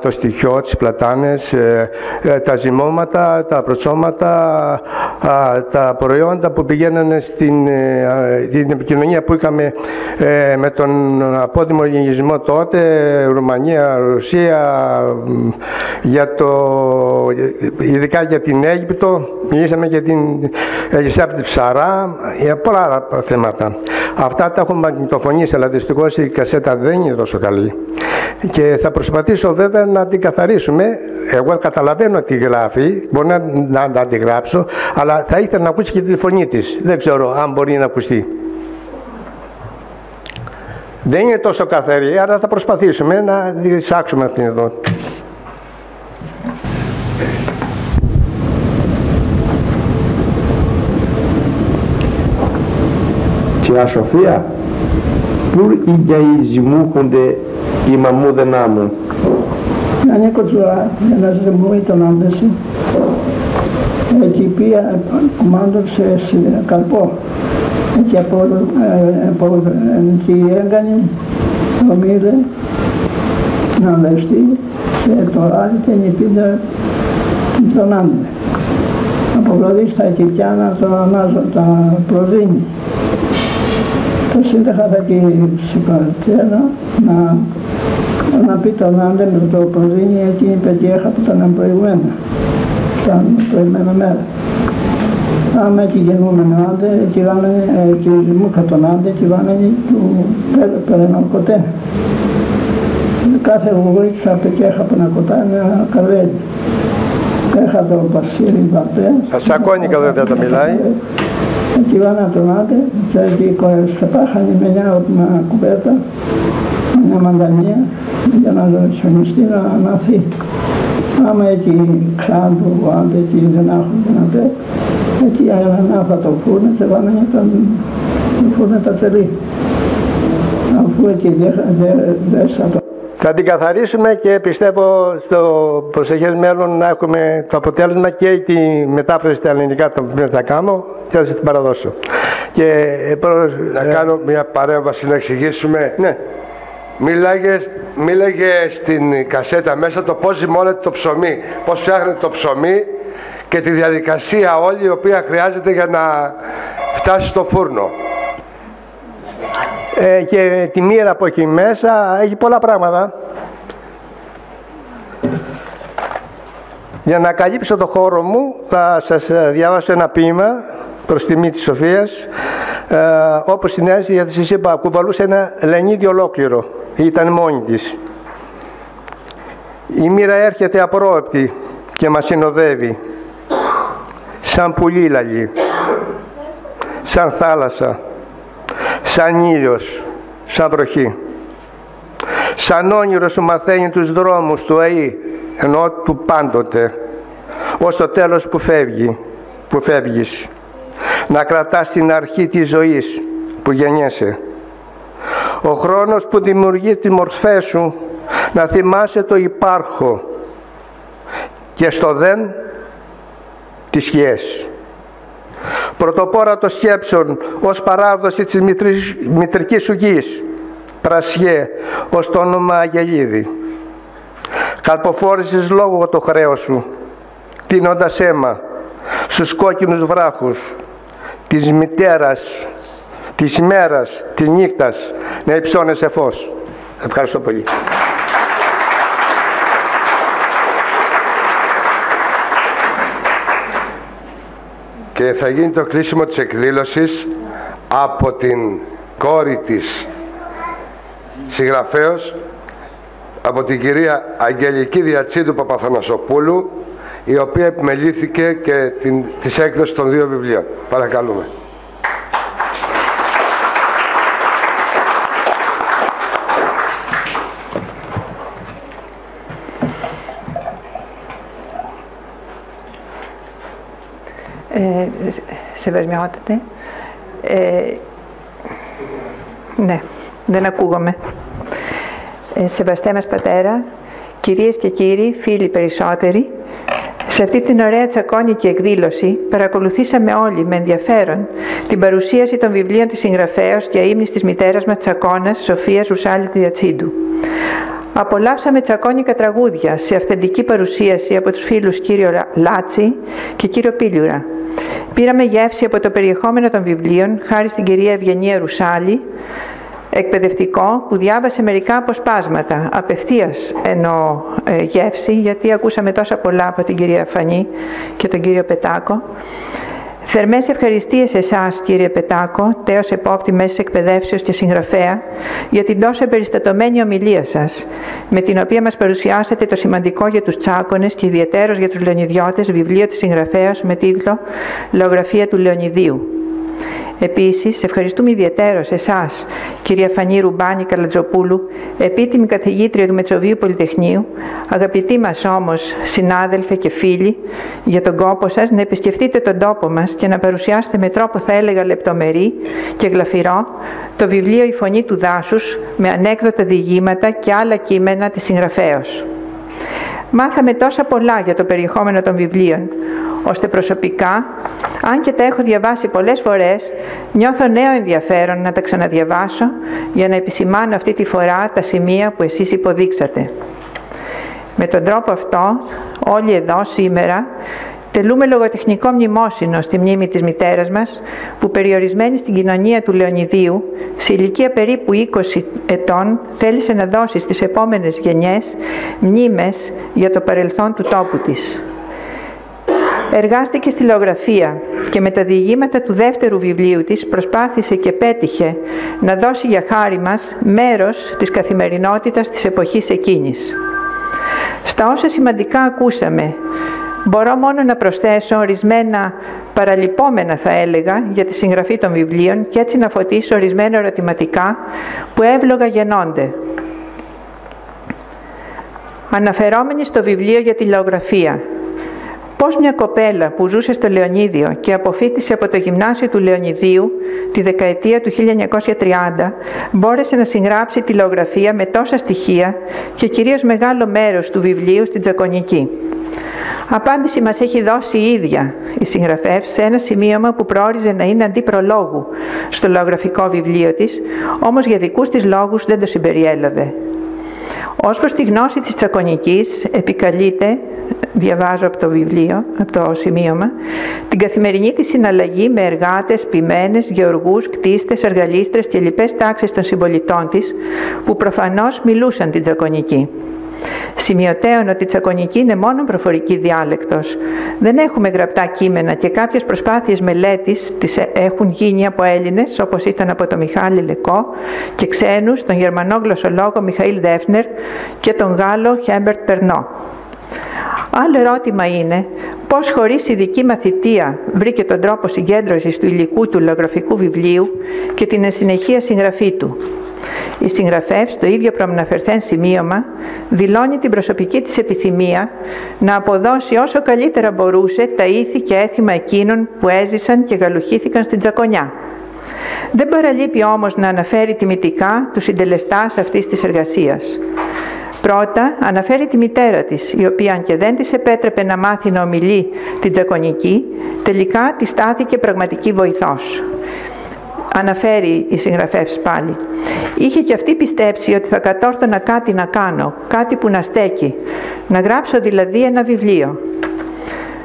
G: το στοιχείο, τις πλατάνες, ε, ε, τα ζυμώματα, τα προσώματα, τα προϊόντα που πηγαίνανε στην ε, την επικοινωνία που είχαμε με τον απόδημο λογισμό τότε, Ρουμανία, Ρωσία, για το, ειδικά για την Αίγυπτο, μιλήσαμε για την Ελισάβη Ψαρά, για πολλά άλλα θέματα. Αυτά τα έχουμε μαγνητοφωνήσει, αλλά δυστυχώς η κασέτα δεν είναι τόσο καλή. Και θα προσπαθήσω βέβαια να την καθαρίσουμε. Εγώ καταλαβαίνω τι γράφει, μπορεί να, να, να την γράψω, αλλά θα ήθελα να ακούσει και τη φωνή της. Δεν ξέρω αν μπορεί να ακουστεί. Δεν είναι τόσο καθαρή, αλλά θα προσπαθήσουμε να δισάξουμε αυτήν εδώ.
H: Τσιά Σοφία, πού οι γιαίζιμούχονται η μαμούδενά μου.
I: Ανήκω τώρα ένας ζευγάρι τον άντεση. Εκεί πήγα, κουμάντωσε σε καρπό. Εκεί από, από εκεί έκανε το μύδε να δεστεί σε το ράδι και νυπίδε τον άντρε. Από δηλαδή στα κυπιάνα το ονομάζω τα προζήνη. Το σύνταχα θα και σηκωτέρα να αναπήτα με το εκείνη που ήταν προηγμένα. Ήταν προηγμένα μέρα. Άμα και γενούμενο άντε, κυβάμενη, ε, και μου κατονάντε, κυβάμενη του περέναν κοτέ. Κάθε γουγρή θα πετιέχα που να κοτά ένα καρβέλι. Το πασίρι βαρτέ.
G: Τα μιλάει.
I: Ε, τον άντε, πάχανε με μια κουβέρτα μια μαντανία, για να δοσιονιστεί να αναθεί. Άμα εκεί ξάντου, αν εκεί δεν έχουν δυνατέ, Εκεί ανάβα το φούρνο και βάλαμε τον φούρνο τα τσελί. Αφού εκεί δέσα το
G: θα την καθαρίσουμε και πιστεύω στο προσεχές μέλλον να έχουμε το αποτέλεσμα και τη μετάφραση στα ελληνικά το οποίο θα κάνω και θα σας την παραδώσω. Και,
A: ε, προ... Να ε... κάνω μια παρέμβαση να εξηγήσουμε.
G: Ναι.
A: Μίλαγες, μίλαγε στην κασέτα μέσα το πώς ζυμώνεται το ψωμί, πώς φτιάχνεται το ψωμί και τη διαδικασία όλη η οποία χρειάζεται για να φτάσει στο φούρνο.
G: Ε, και τη μοίρα που έχει μέσα έχει πολλά πράγματα. Για να καλύψω το χώρο μου θα σας διαβάσω ένα ποίημα προς τιμή της Σοφίας ε, όπως συνέβη γιατί σας είπα κουβαλούσε ένα λενίδι ολόκληρο ήταν μόνη της η μοίρα έρχεται απρόεπτη και μας συνοδεύει σαν πουλί λαλή σαν θάλασσα σαν ήλιος, σαν βροχή. Σαν όνειρο σου μαθαίνει τους δρόμους του ΑΕ, ενώ του πάντοτε, ως το τέλος που φεύγει, που φεύγεις. Να κρατάς την αρχή της ζωής που γεννιέσαι. Ο χρόνος που δημιουργείς τις μορφές σου, να θυμάσαι το υπάρχω και στο δεν τις σχέσεις πρωτοπόρα των σκέψεων ως παράδοση της μητρικής σου γης, Πρασιέ, ως το όνομα Αγελίδη. Καλποφόρησες λόγω το χρέος σου, τίνοντας αίμα στους κόκκινους βράχους της μητέρας, της ημέρας, της νύχτας, να υψώνεσαι φως. Ευχαριστώ πολύ.
A: και θα γίνει το κλείσιμο της εκδήλωσης από την κόρη της συγγραφέως από την κυρία Αγγελική Διατσίδου Παπαθανασοπούλου η οποία επιμελήθηκε και την, της έκδοσης των δύο βιβλίων. Παρακαλούμε.
J: Σεβασμιότατε. Ε, ναι, δεν ακούγομαι. Ε, σεβαστέ μας Πατέρα, κυρίες και κύριοι, φίλοι περισσότεροι, σε αυτή την ωραία τσακώνικη εκδήλωση παρακολουθήσαμε όλοι με ενδιαφέρον την παρουσίαση των βιβλίων της συγγραφέως και ύμνης της μητέρας μας Τσακώνας Σοφίας Ρουσάλη Διατσίντου. Απολαύσαμε τσακώνικα τραγούδια σε αυθεντική παρουσίαση από τους φίλους κύριο Λάτσι και κύριο Πίλιουρα. Πήραμε γεύση από το περιεχόμενο των βιβλίων χάρη στην κυρία Ευγενία Ρουσάλη, εκπαιδευτικό που διάβασε μερικά αποσπάσματα, απευθείας εννοώ ε, γεύση, γιατί ακούσαμε τόσα πολλά από την κυρία Φανή και τον κύριο Πετάκο. Θερμές ευχαριστίες σε εσάς κύριε Πετάκο, τέος επόπτη μέσης εκπαιδεύσεως και συγγραφέα, για την τόσο εμπεριστατωμένη ομιλία σας, με την οποία μας παρουσιάσατε το σημαντικό για τους τσάκονες και ιδιαίτερος για τους Λεωνιδιώτες βιβλίο της συγγραφέας με τίτλο «Λογραφία του Λεωνιδίου». Επίσης, ευχαριστούμε ιδιαίτερο σε εσάς, κυρία Φανή Ρουμπάνη Καλατζοπούλου, επίτιμη καθηγήτρια του Μετσοβίου Πολυτεχνείου, αγαπητοί μας όμως συνάδελφοι και φίλοι, για τον κόπο σας να επισκεφτείτε τον τόπο μας και να παρουσιάσετε με τρόπο θα έλεγα λεπτομερή και γλαφυρό το βιβλίο «Η Φωνή του Δάσους» με ανέκδοτα διηγήματα και άλλα κείμενα της συγγραφέως. Μάθαμε τόσα πολλά για το περιεχόμενο των βιβλίων, ώστε προσωπικά, αν και τα έχω διαβάσει πολλές φορές, νιώθω νέο ενδιαφέρον να τα ξαναδιαβάσω για να επισημάνω αυτή τη φορά τα σημεία που εσείς υποδείξατε. Με τον τρόπο αυτό, όλοι εδώ σήμερα, τελούμε λογοτεχνικό μνημόσυνο στη μνήμη της μητέρας μας, που περιορισμένη στην κοινωνία του Λεωνιδίου, σε ηλικία περίπου 20 ετών, θέλησε να δώσει στις επόμενες γενιές μνήμες για το παρελθόν του τόπου της. Εργάστηκε στη λογραφία και με τα διηγήματα του δεύτερου βιβλίου της προσπάθησε και πέτυχε να δώσει για χάρη μας μέρος της καθημερινότητας της εποχής εκείνης. Στα όσα σημαντικά ακούσαμε, μπορώ μόνο να προσθέσω ορισμένα παραλυπόμενα θα έλεγα για τη συγγραφή των βιβλίων και έτσι να φωτίσω ορισμένα ερωτηματικά που εύλογα γεννώνται. Αναφερόμενοι στο βιβλίο για τη λογραφία, Πώς μια κοπέλα που ζούσε στο Λεωνίδιο και αποφύτησε από το γυμνάσιο του Λεωνιδίου τη δεκαετία του 1930 μπόρεσε να συγγράψει τηλεογραφία με τόσα στοιχεία και κυρίως μεγάλο μέρος του βιβλίου στην Τζακονική. Απάντηση μας έχει δώσει η ίδια η συγγραφέα σε ένα σημείωμα που προόριζε να είναι αντίπρολόγου στο λογογραφικό βιβλίο της, όμως για δικούς της λόγους δεν το συμπεριέλαβε. Ως προς τη γνώση της τσακωνικής επικαλείται, διαβάζω από το βιβλίο, από το σημείωμα, την καθημερινή της συναλλαγή με εργάτες, ποιμένες, γεωργούς, κτίστες, εργαλίστρες και λοιπές τάξεις των συμπολιτών της που προφανώς μιλούσαν την τσακωνική. Σημειωτέων ότι η τσακωνική είναι μόνο προφορική διάλεκτος. Δεν έχουμε γραπτά κείμενα και κάποιες προσπάθειες μελέτης τις έχουν γίνει από Έλληνες, όπως ήταν από τον Μιχάλη Λεκό, και ξένους, τον γερμανό γλωσσολόγο Μιχαήλ Δέφνερ και τον Γάλλο Χέμπερτ Περνό. Άλλο ερώτημα είναι πώς χωρίς ειδική μαθητεία βρήκε τον τρόπο συγκέντρωσης του υλικού του λογραφικού βιβλίου και την συνεχεία συγγραφή του. Η συγγραφέα στο ίδιο προμναφερθέν σημείωμα δηλώνει την προσωπική της επιθυμία να αποδώσει όσο καλύτερα μπορούσε τα ήθη και έθιμα εκείνων που έζησαν και γαλουχήθηκαν στην Τζακονιά. Δεν παραλείπει όμως να αναφέρει τιμητικά τους συντελεστάς αυτής της εργασίας. Πρώτα αναφέρει τη μητέρα της, η οποία αν και δεν της επέτρεπε να μάθει να ομιλεί την τζακονική, τελικά της στάθηκε πραγματική βοηθός αναφέρει η συγγραφέα πάλι. Είχε και αυτή πιστέψει ότι θα κατόρθωνα κάτι να κάνω, κάτι που να στέκει, να γράψω δηλαδή ένα βιβλίο.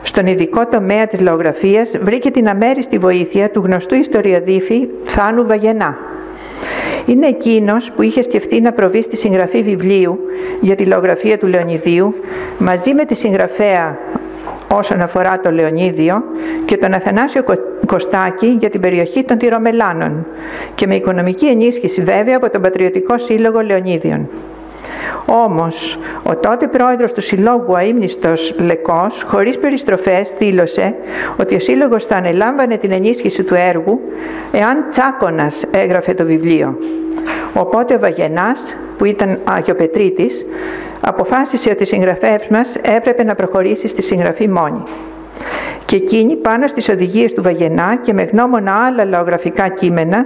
J: Στον ειδικό τομέα της λογογραφίας βρήκε την αμέριστη βοήθεια του γνωστού ιστοριοδίφη Θάνου Βαγενά. Είναι εκείνος που είχε σκεφτεί να προβεί στη συγγραφή βιβλίου για τη λογογραφία του Λεωνιδίου μαζί με τη συγγραφέα όσον αφορά το Λεωνίδιο και τον Αθανάσιο Κωστάκη για την περιοχή των Τυρομελάνων και με οικονομική ενίσχυση βέβαια από τον Πατριωτικό Σύλλογο Λεωνίδιων. Όμως, ο τότε πρόεδρος του Συλλόγου Αείμνηστος Λεκός, χωρίς περιστροφές, δήλωσε ότι ο Σύλλογος θα ανελάμβανε την ενίσχυση του έργου εάν Τσάκωνας έγραφε το βιβλίο. Οπότε ο Βαγενάς, που ήταν Αγιοπετρίτης, αποφάσισε ότι η συγγραφέα μας έπρεπε να προχωρήσει στη συγγραφή μόνη. Και εκείνη πάνω στις οδηγίες του Βαγενά και με γνώμονα άλλα λαογραφικά κείμενα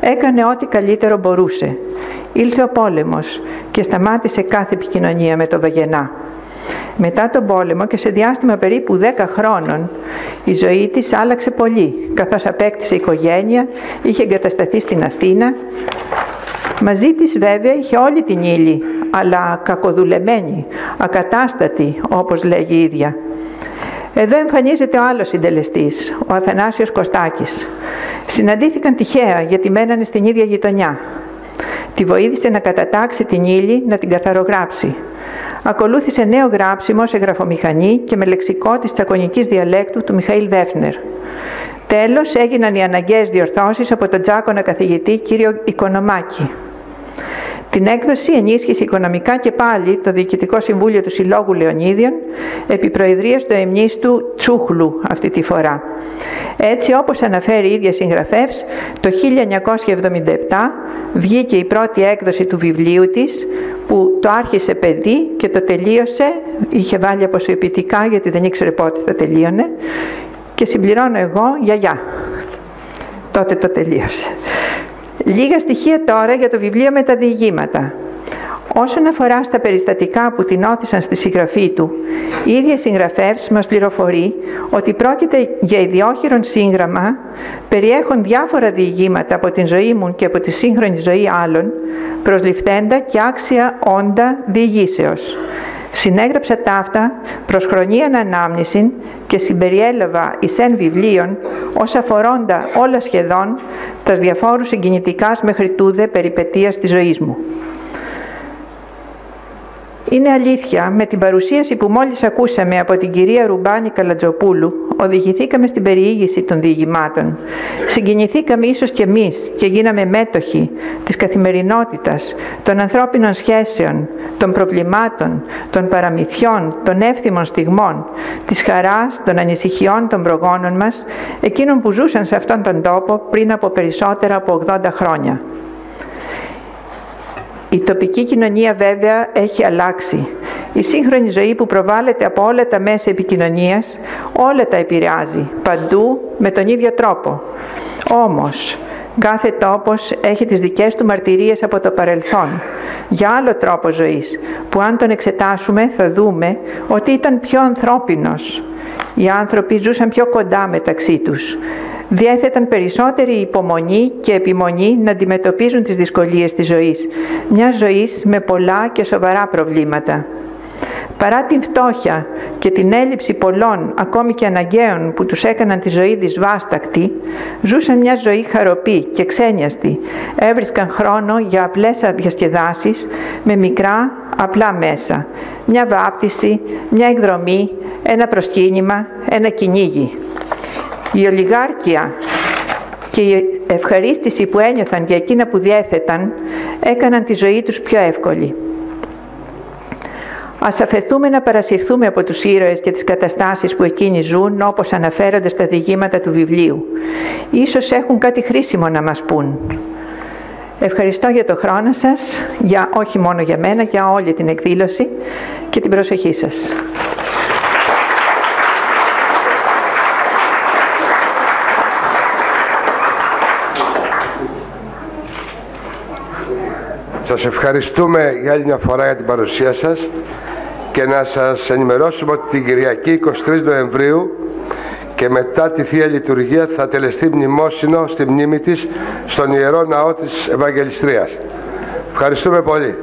J: έκανε ό,τι καλύτερο μπορούσε. Ήλθε ο πόλεμος και σταμάτησε κάθε επικοινωνία με το Βαγενά. Μετά τον πόλεμο και σε διάστημα περίπου 10 χρόνων η ζωή της άλλαξε πολύ καθώς απέκτησε οικογένεια, είχε εγκατασταθεί στην Αθήνα. Μαζί της βέβαια είχε όλη την ύλη αλλά κακοδουλεμένη, ακατάστατη όπως λέγει η ίδια. Εδώ εμφανίζεται ο άλλος συντελεστής, ο Αθανάσιος Κωστάκης. Συναντήθηκαν τυχαία γιατί μένανε στην ίδια γειτονιά. Τη βοήθησε να κατατάξει την ύλη, να την καθαρογράψει. Ακολούθησε νέο γράψιμο σε γραφομηχανή και με λεξικό της τσακωνικής διαλέκτου του Μιχαήλ Δέφνερ. Τέλος έγιναν οι αναγκαίες διορθώσεις από τον τζάκονα καθηγητή κύριο Οικονομάκη. Την έκδοση ενίσχυσε οικονομικά και πάλι το Διοικητικό Συμβούλιο του Συλλόγου Λεωνίδιων επί προεδρίας του εμνίστου Τσούχλου αυτή τη φορά. Έτσι όπως αναφέρει η ίδια συγγραφεύς, το 1977 βγήκε η πρώτη έκδοση του βιβλίου της που το άρχισε παιδί και το τελείωσε, είχε βάλει αποσοεπιτικά γιατί δεν ήξερε πότε θα τελείωνε και συμπληρώνω εγώ γιαγιά. Τότε το τελείωσε. Λίγα στοιχεία τώρα για το βιβλίο με τα διηγήματα. Όσον αφορά στα περιστατικά που την όθησαν στη συγγραφή του, η ίδια συγγραφεύς μας πληροφορεί ότι πρόκειται για ιδιόχειρον σύγγραμμα, περιέχουν διάφορα διηγήματα από την ζωή μου και από τη σύγχρονη ζωή άλλων, προσληφθέντα και άξια όντα διηγήσεως. Συνέγραψα ταύτα προς χρονίαν ανάμνηση και συμπεριέλαβα εις εν βιβλίων ως αφορώντα όλα σχεδόν τας διαφόρους συγκινητικάς μέχρι τούδε περιπετίας της ζωής μου. Είναι αλήθεια, με την παρουσίαση που μόλις ακούσαμε από την κυρία Ρουμπάνη Καλατζοπούλου, οδηγηθήκαμε στην περιήγηση των διηγημάτων. Συγκινηθήκαμε ίσως και εμείς και γίναμε μέτοχοι της καθημερινότητας, των ανθρώπινων σχέσεων, των προβλημάτων, των παραμυθιών, των εύθυμων στιγμών, της χαράς, των ανησυχιών των προγόνων μας, εκείνων που ζούσαν σε αυτόν τον τόπο πριν από περισσότερα από 80 χρόνια. Η τοπική κοινωνία βέβαια έχει αλλάξει. Η σύγχρονη ζωή που προβάλλεται από όλα τα μέσα επικοινωνίας, όλα τα επηρεάζει, παντού με τον ίδιο τρόπο. Όμως, κάθε τόπος έχει τις δικές του μαρτυρίες από το παρελθόν, για άλλο τρόπο ζωής, που αν τον εξετάσουμε θα δούμε ότι ήταν πιο ανθρώπινος. Οι άνθρωποι ζούσαν πιο κοντά μεταξύ τους, διέθεταν περισσότερη υπομονή και επιμονή να αντιμετωπίζουν τις δυσκολίες της ζωής, μιας ζωής με πολλά και σοβαρά προβλήματα. Παρά την φτώχεια και την έλλειψη πολλών, ακόμη και αναγκαίων που τους έκαναν τη ζωή δυσβάστακτη, ζούσαν μια ζωή χαροπή και ξένιαστη. Έβρισκαν χρόνο για απλές διασκεδάσεις με μικρά απλά μέσα. Μια βάπτιση, μια εκδρομή, ένα προσκύνημα, ένα κυνήγι. Η ολιγάρκεια και η ευχαρίστηση που ένιωθαν για εκείνα που διέθεταν έκαναν τη ζωή τους πιο εύκολη. Ας αφαιθούμε να παρασυρθούμε από τους ήρωες και τις καταστάσεις που εκείνοι ζουν όπως αναφέρονται στα διηγήματα του βιβλίου. Ίσως έχουν κάτι χρήσιμο να μας πούν. Ευχαριστώ για το χρόνο σας, για, όχι μόνο για μένα, για όλη την εκδήλωση και την προσοχή σας.
A: Σας ευχαριστούμε για άλλη μια φορά για την παρουσία σας και να σας ενημερώσουμε ότι την Κυριακή 23 Νοεμβρίου και μετά τη Θεία Λειτουργία θα τελεστεί μνημόσυνο στη μνήμη της στον Ιερό Ναό της Ευαγγελιστρίας. Ευχαριστούμε πολύ.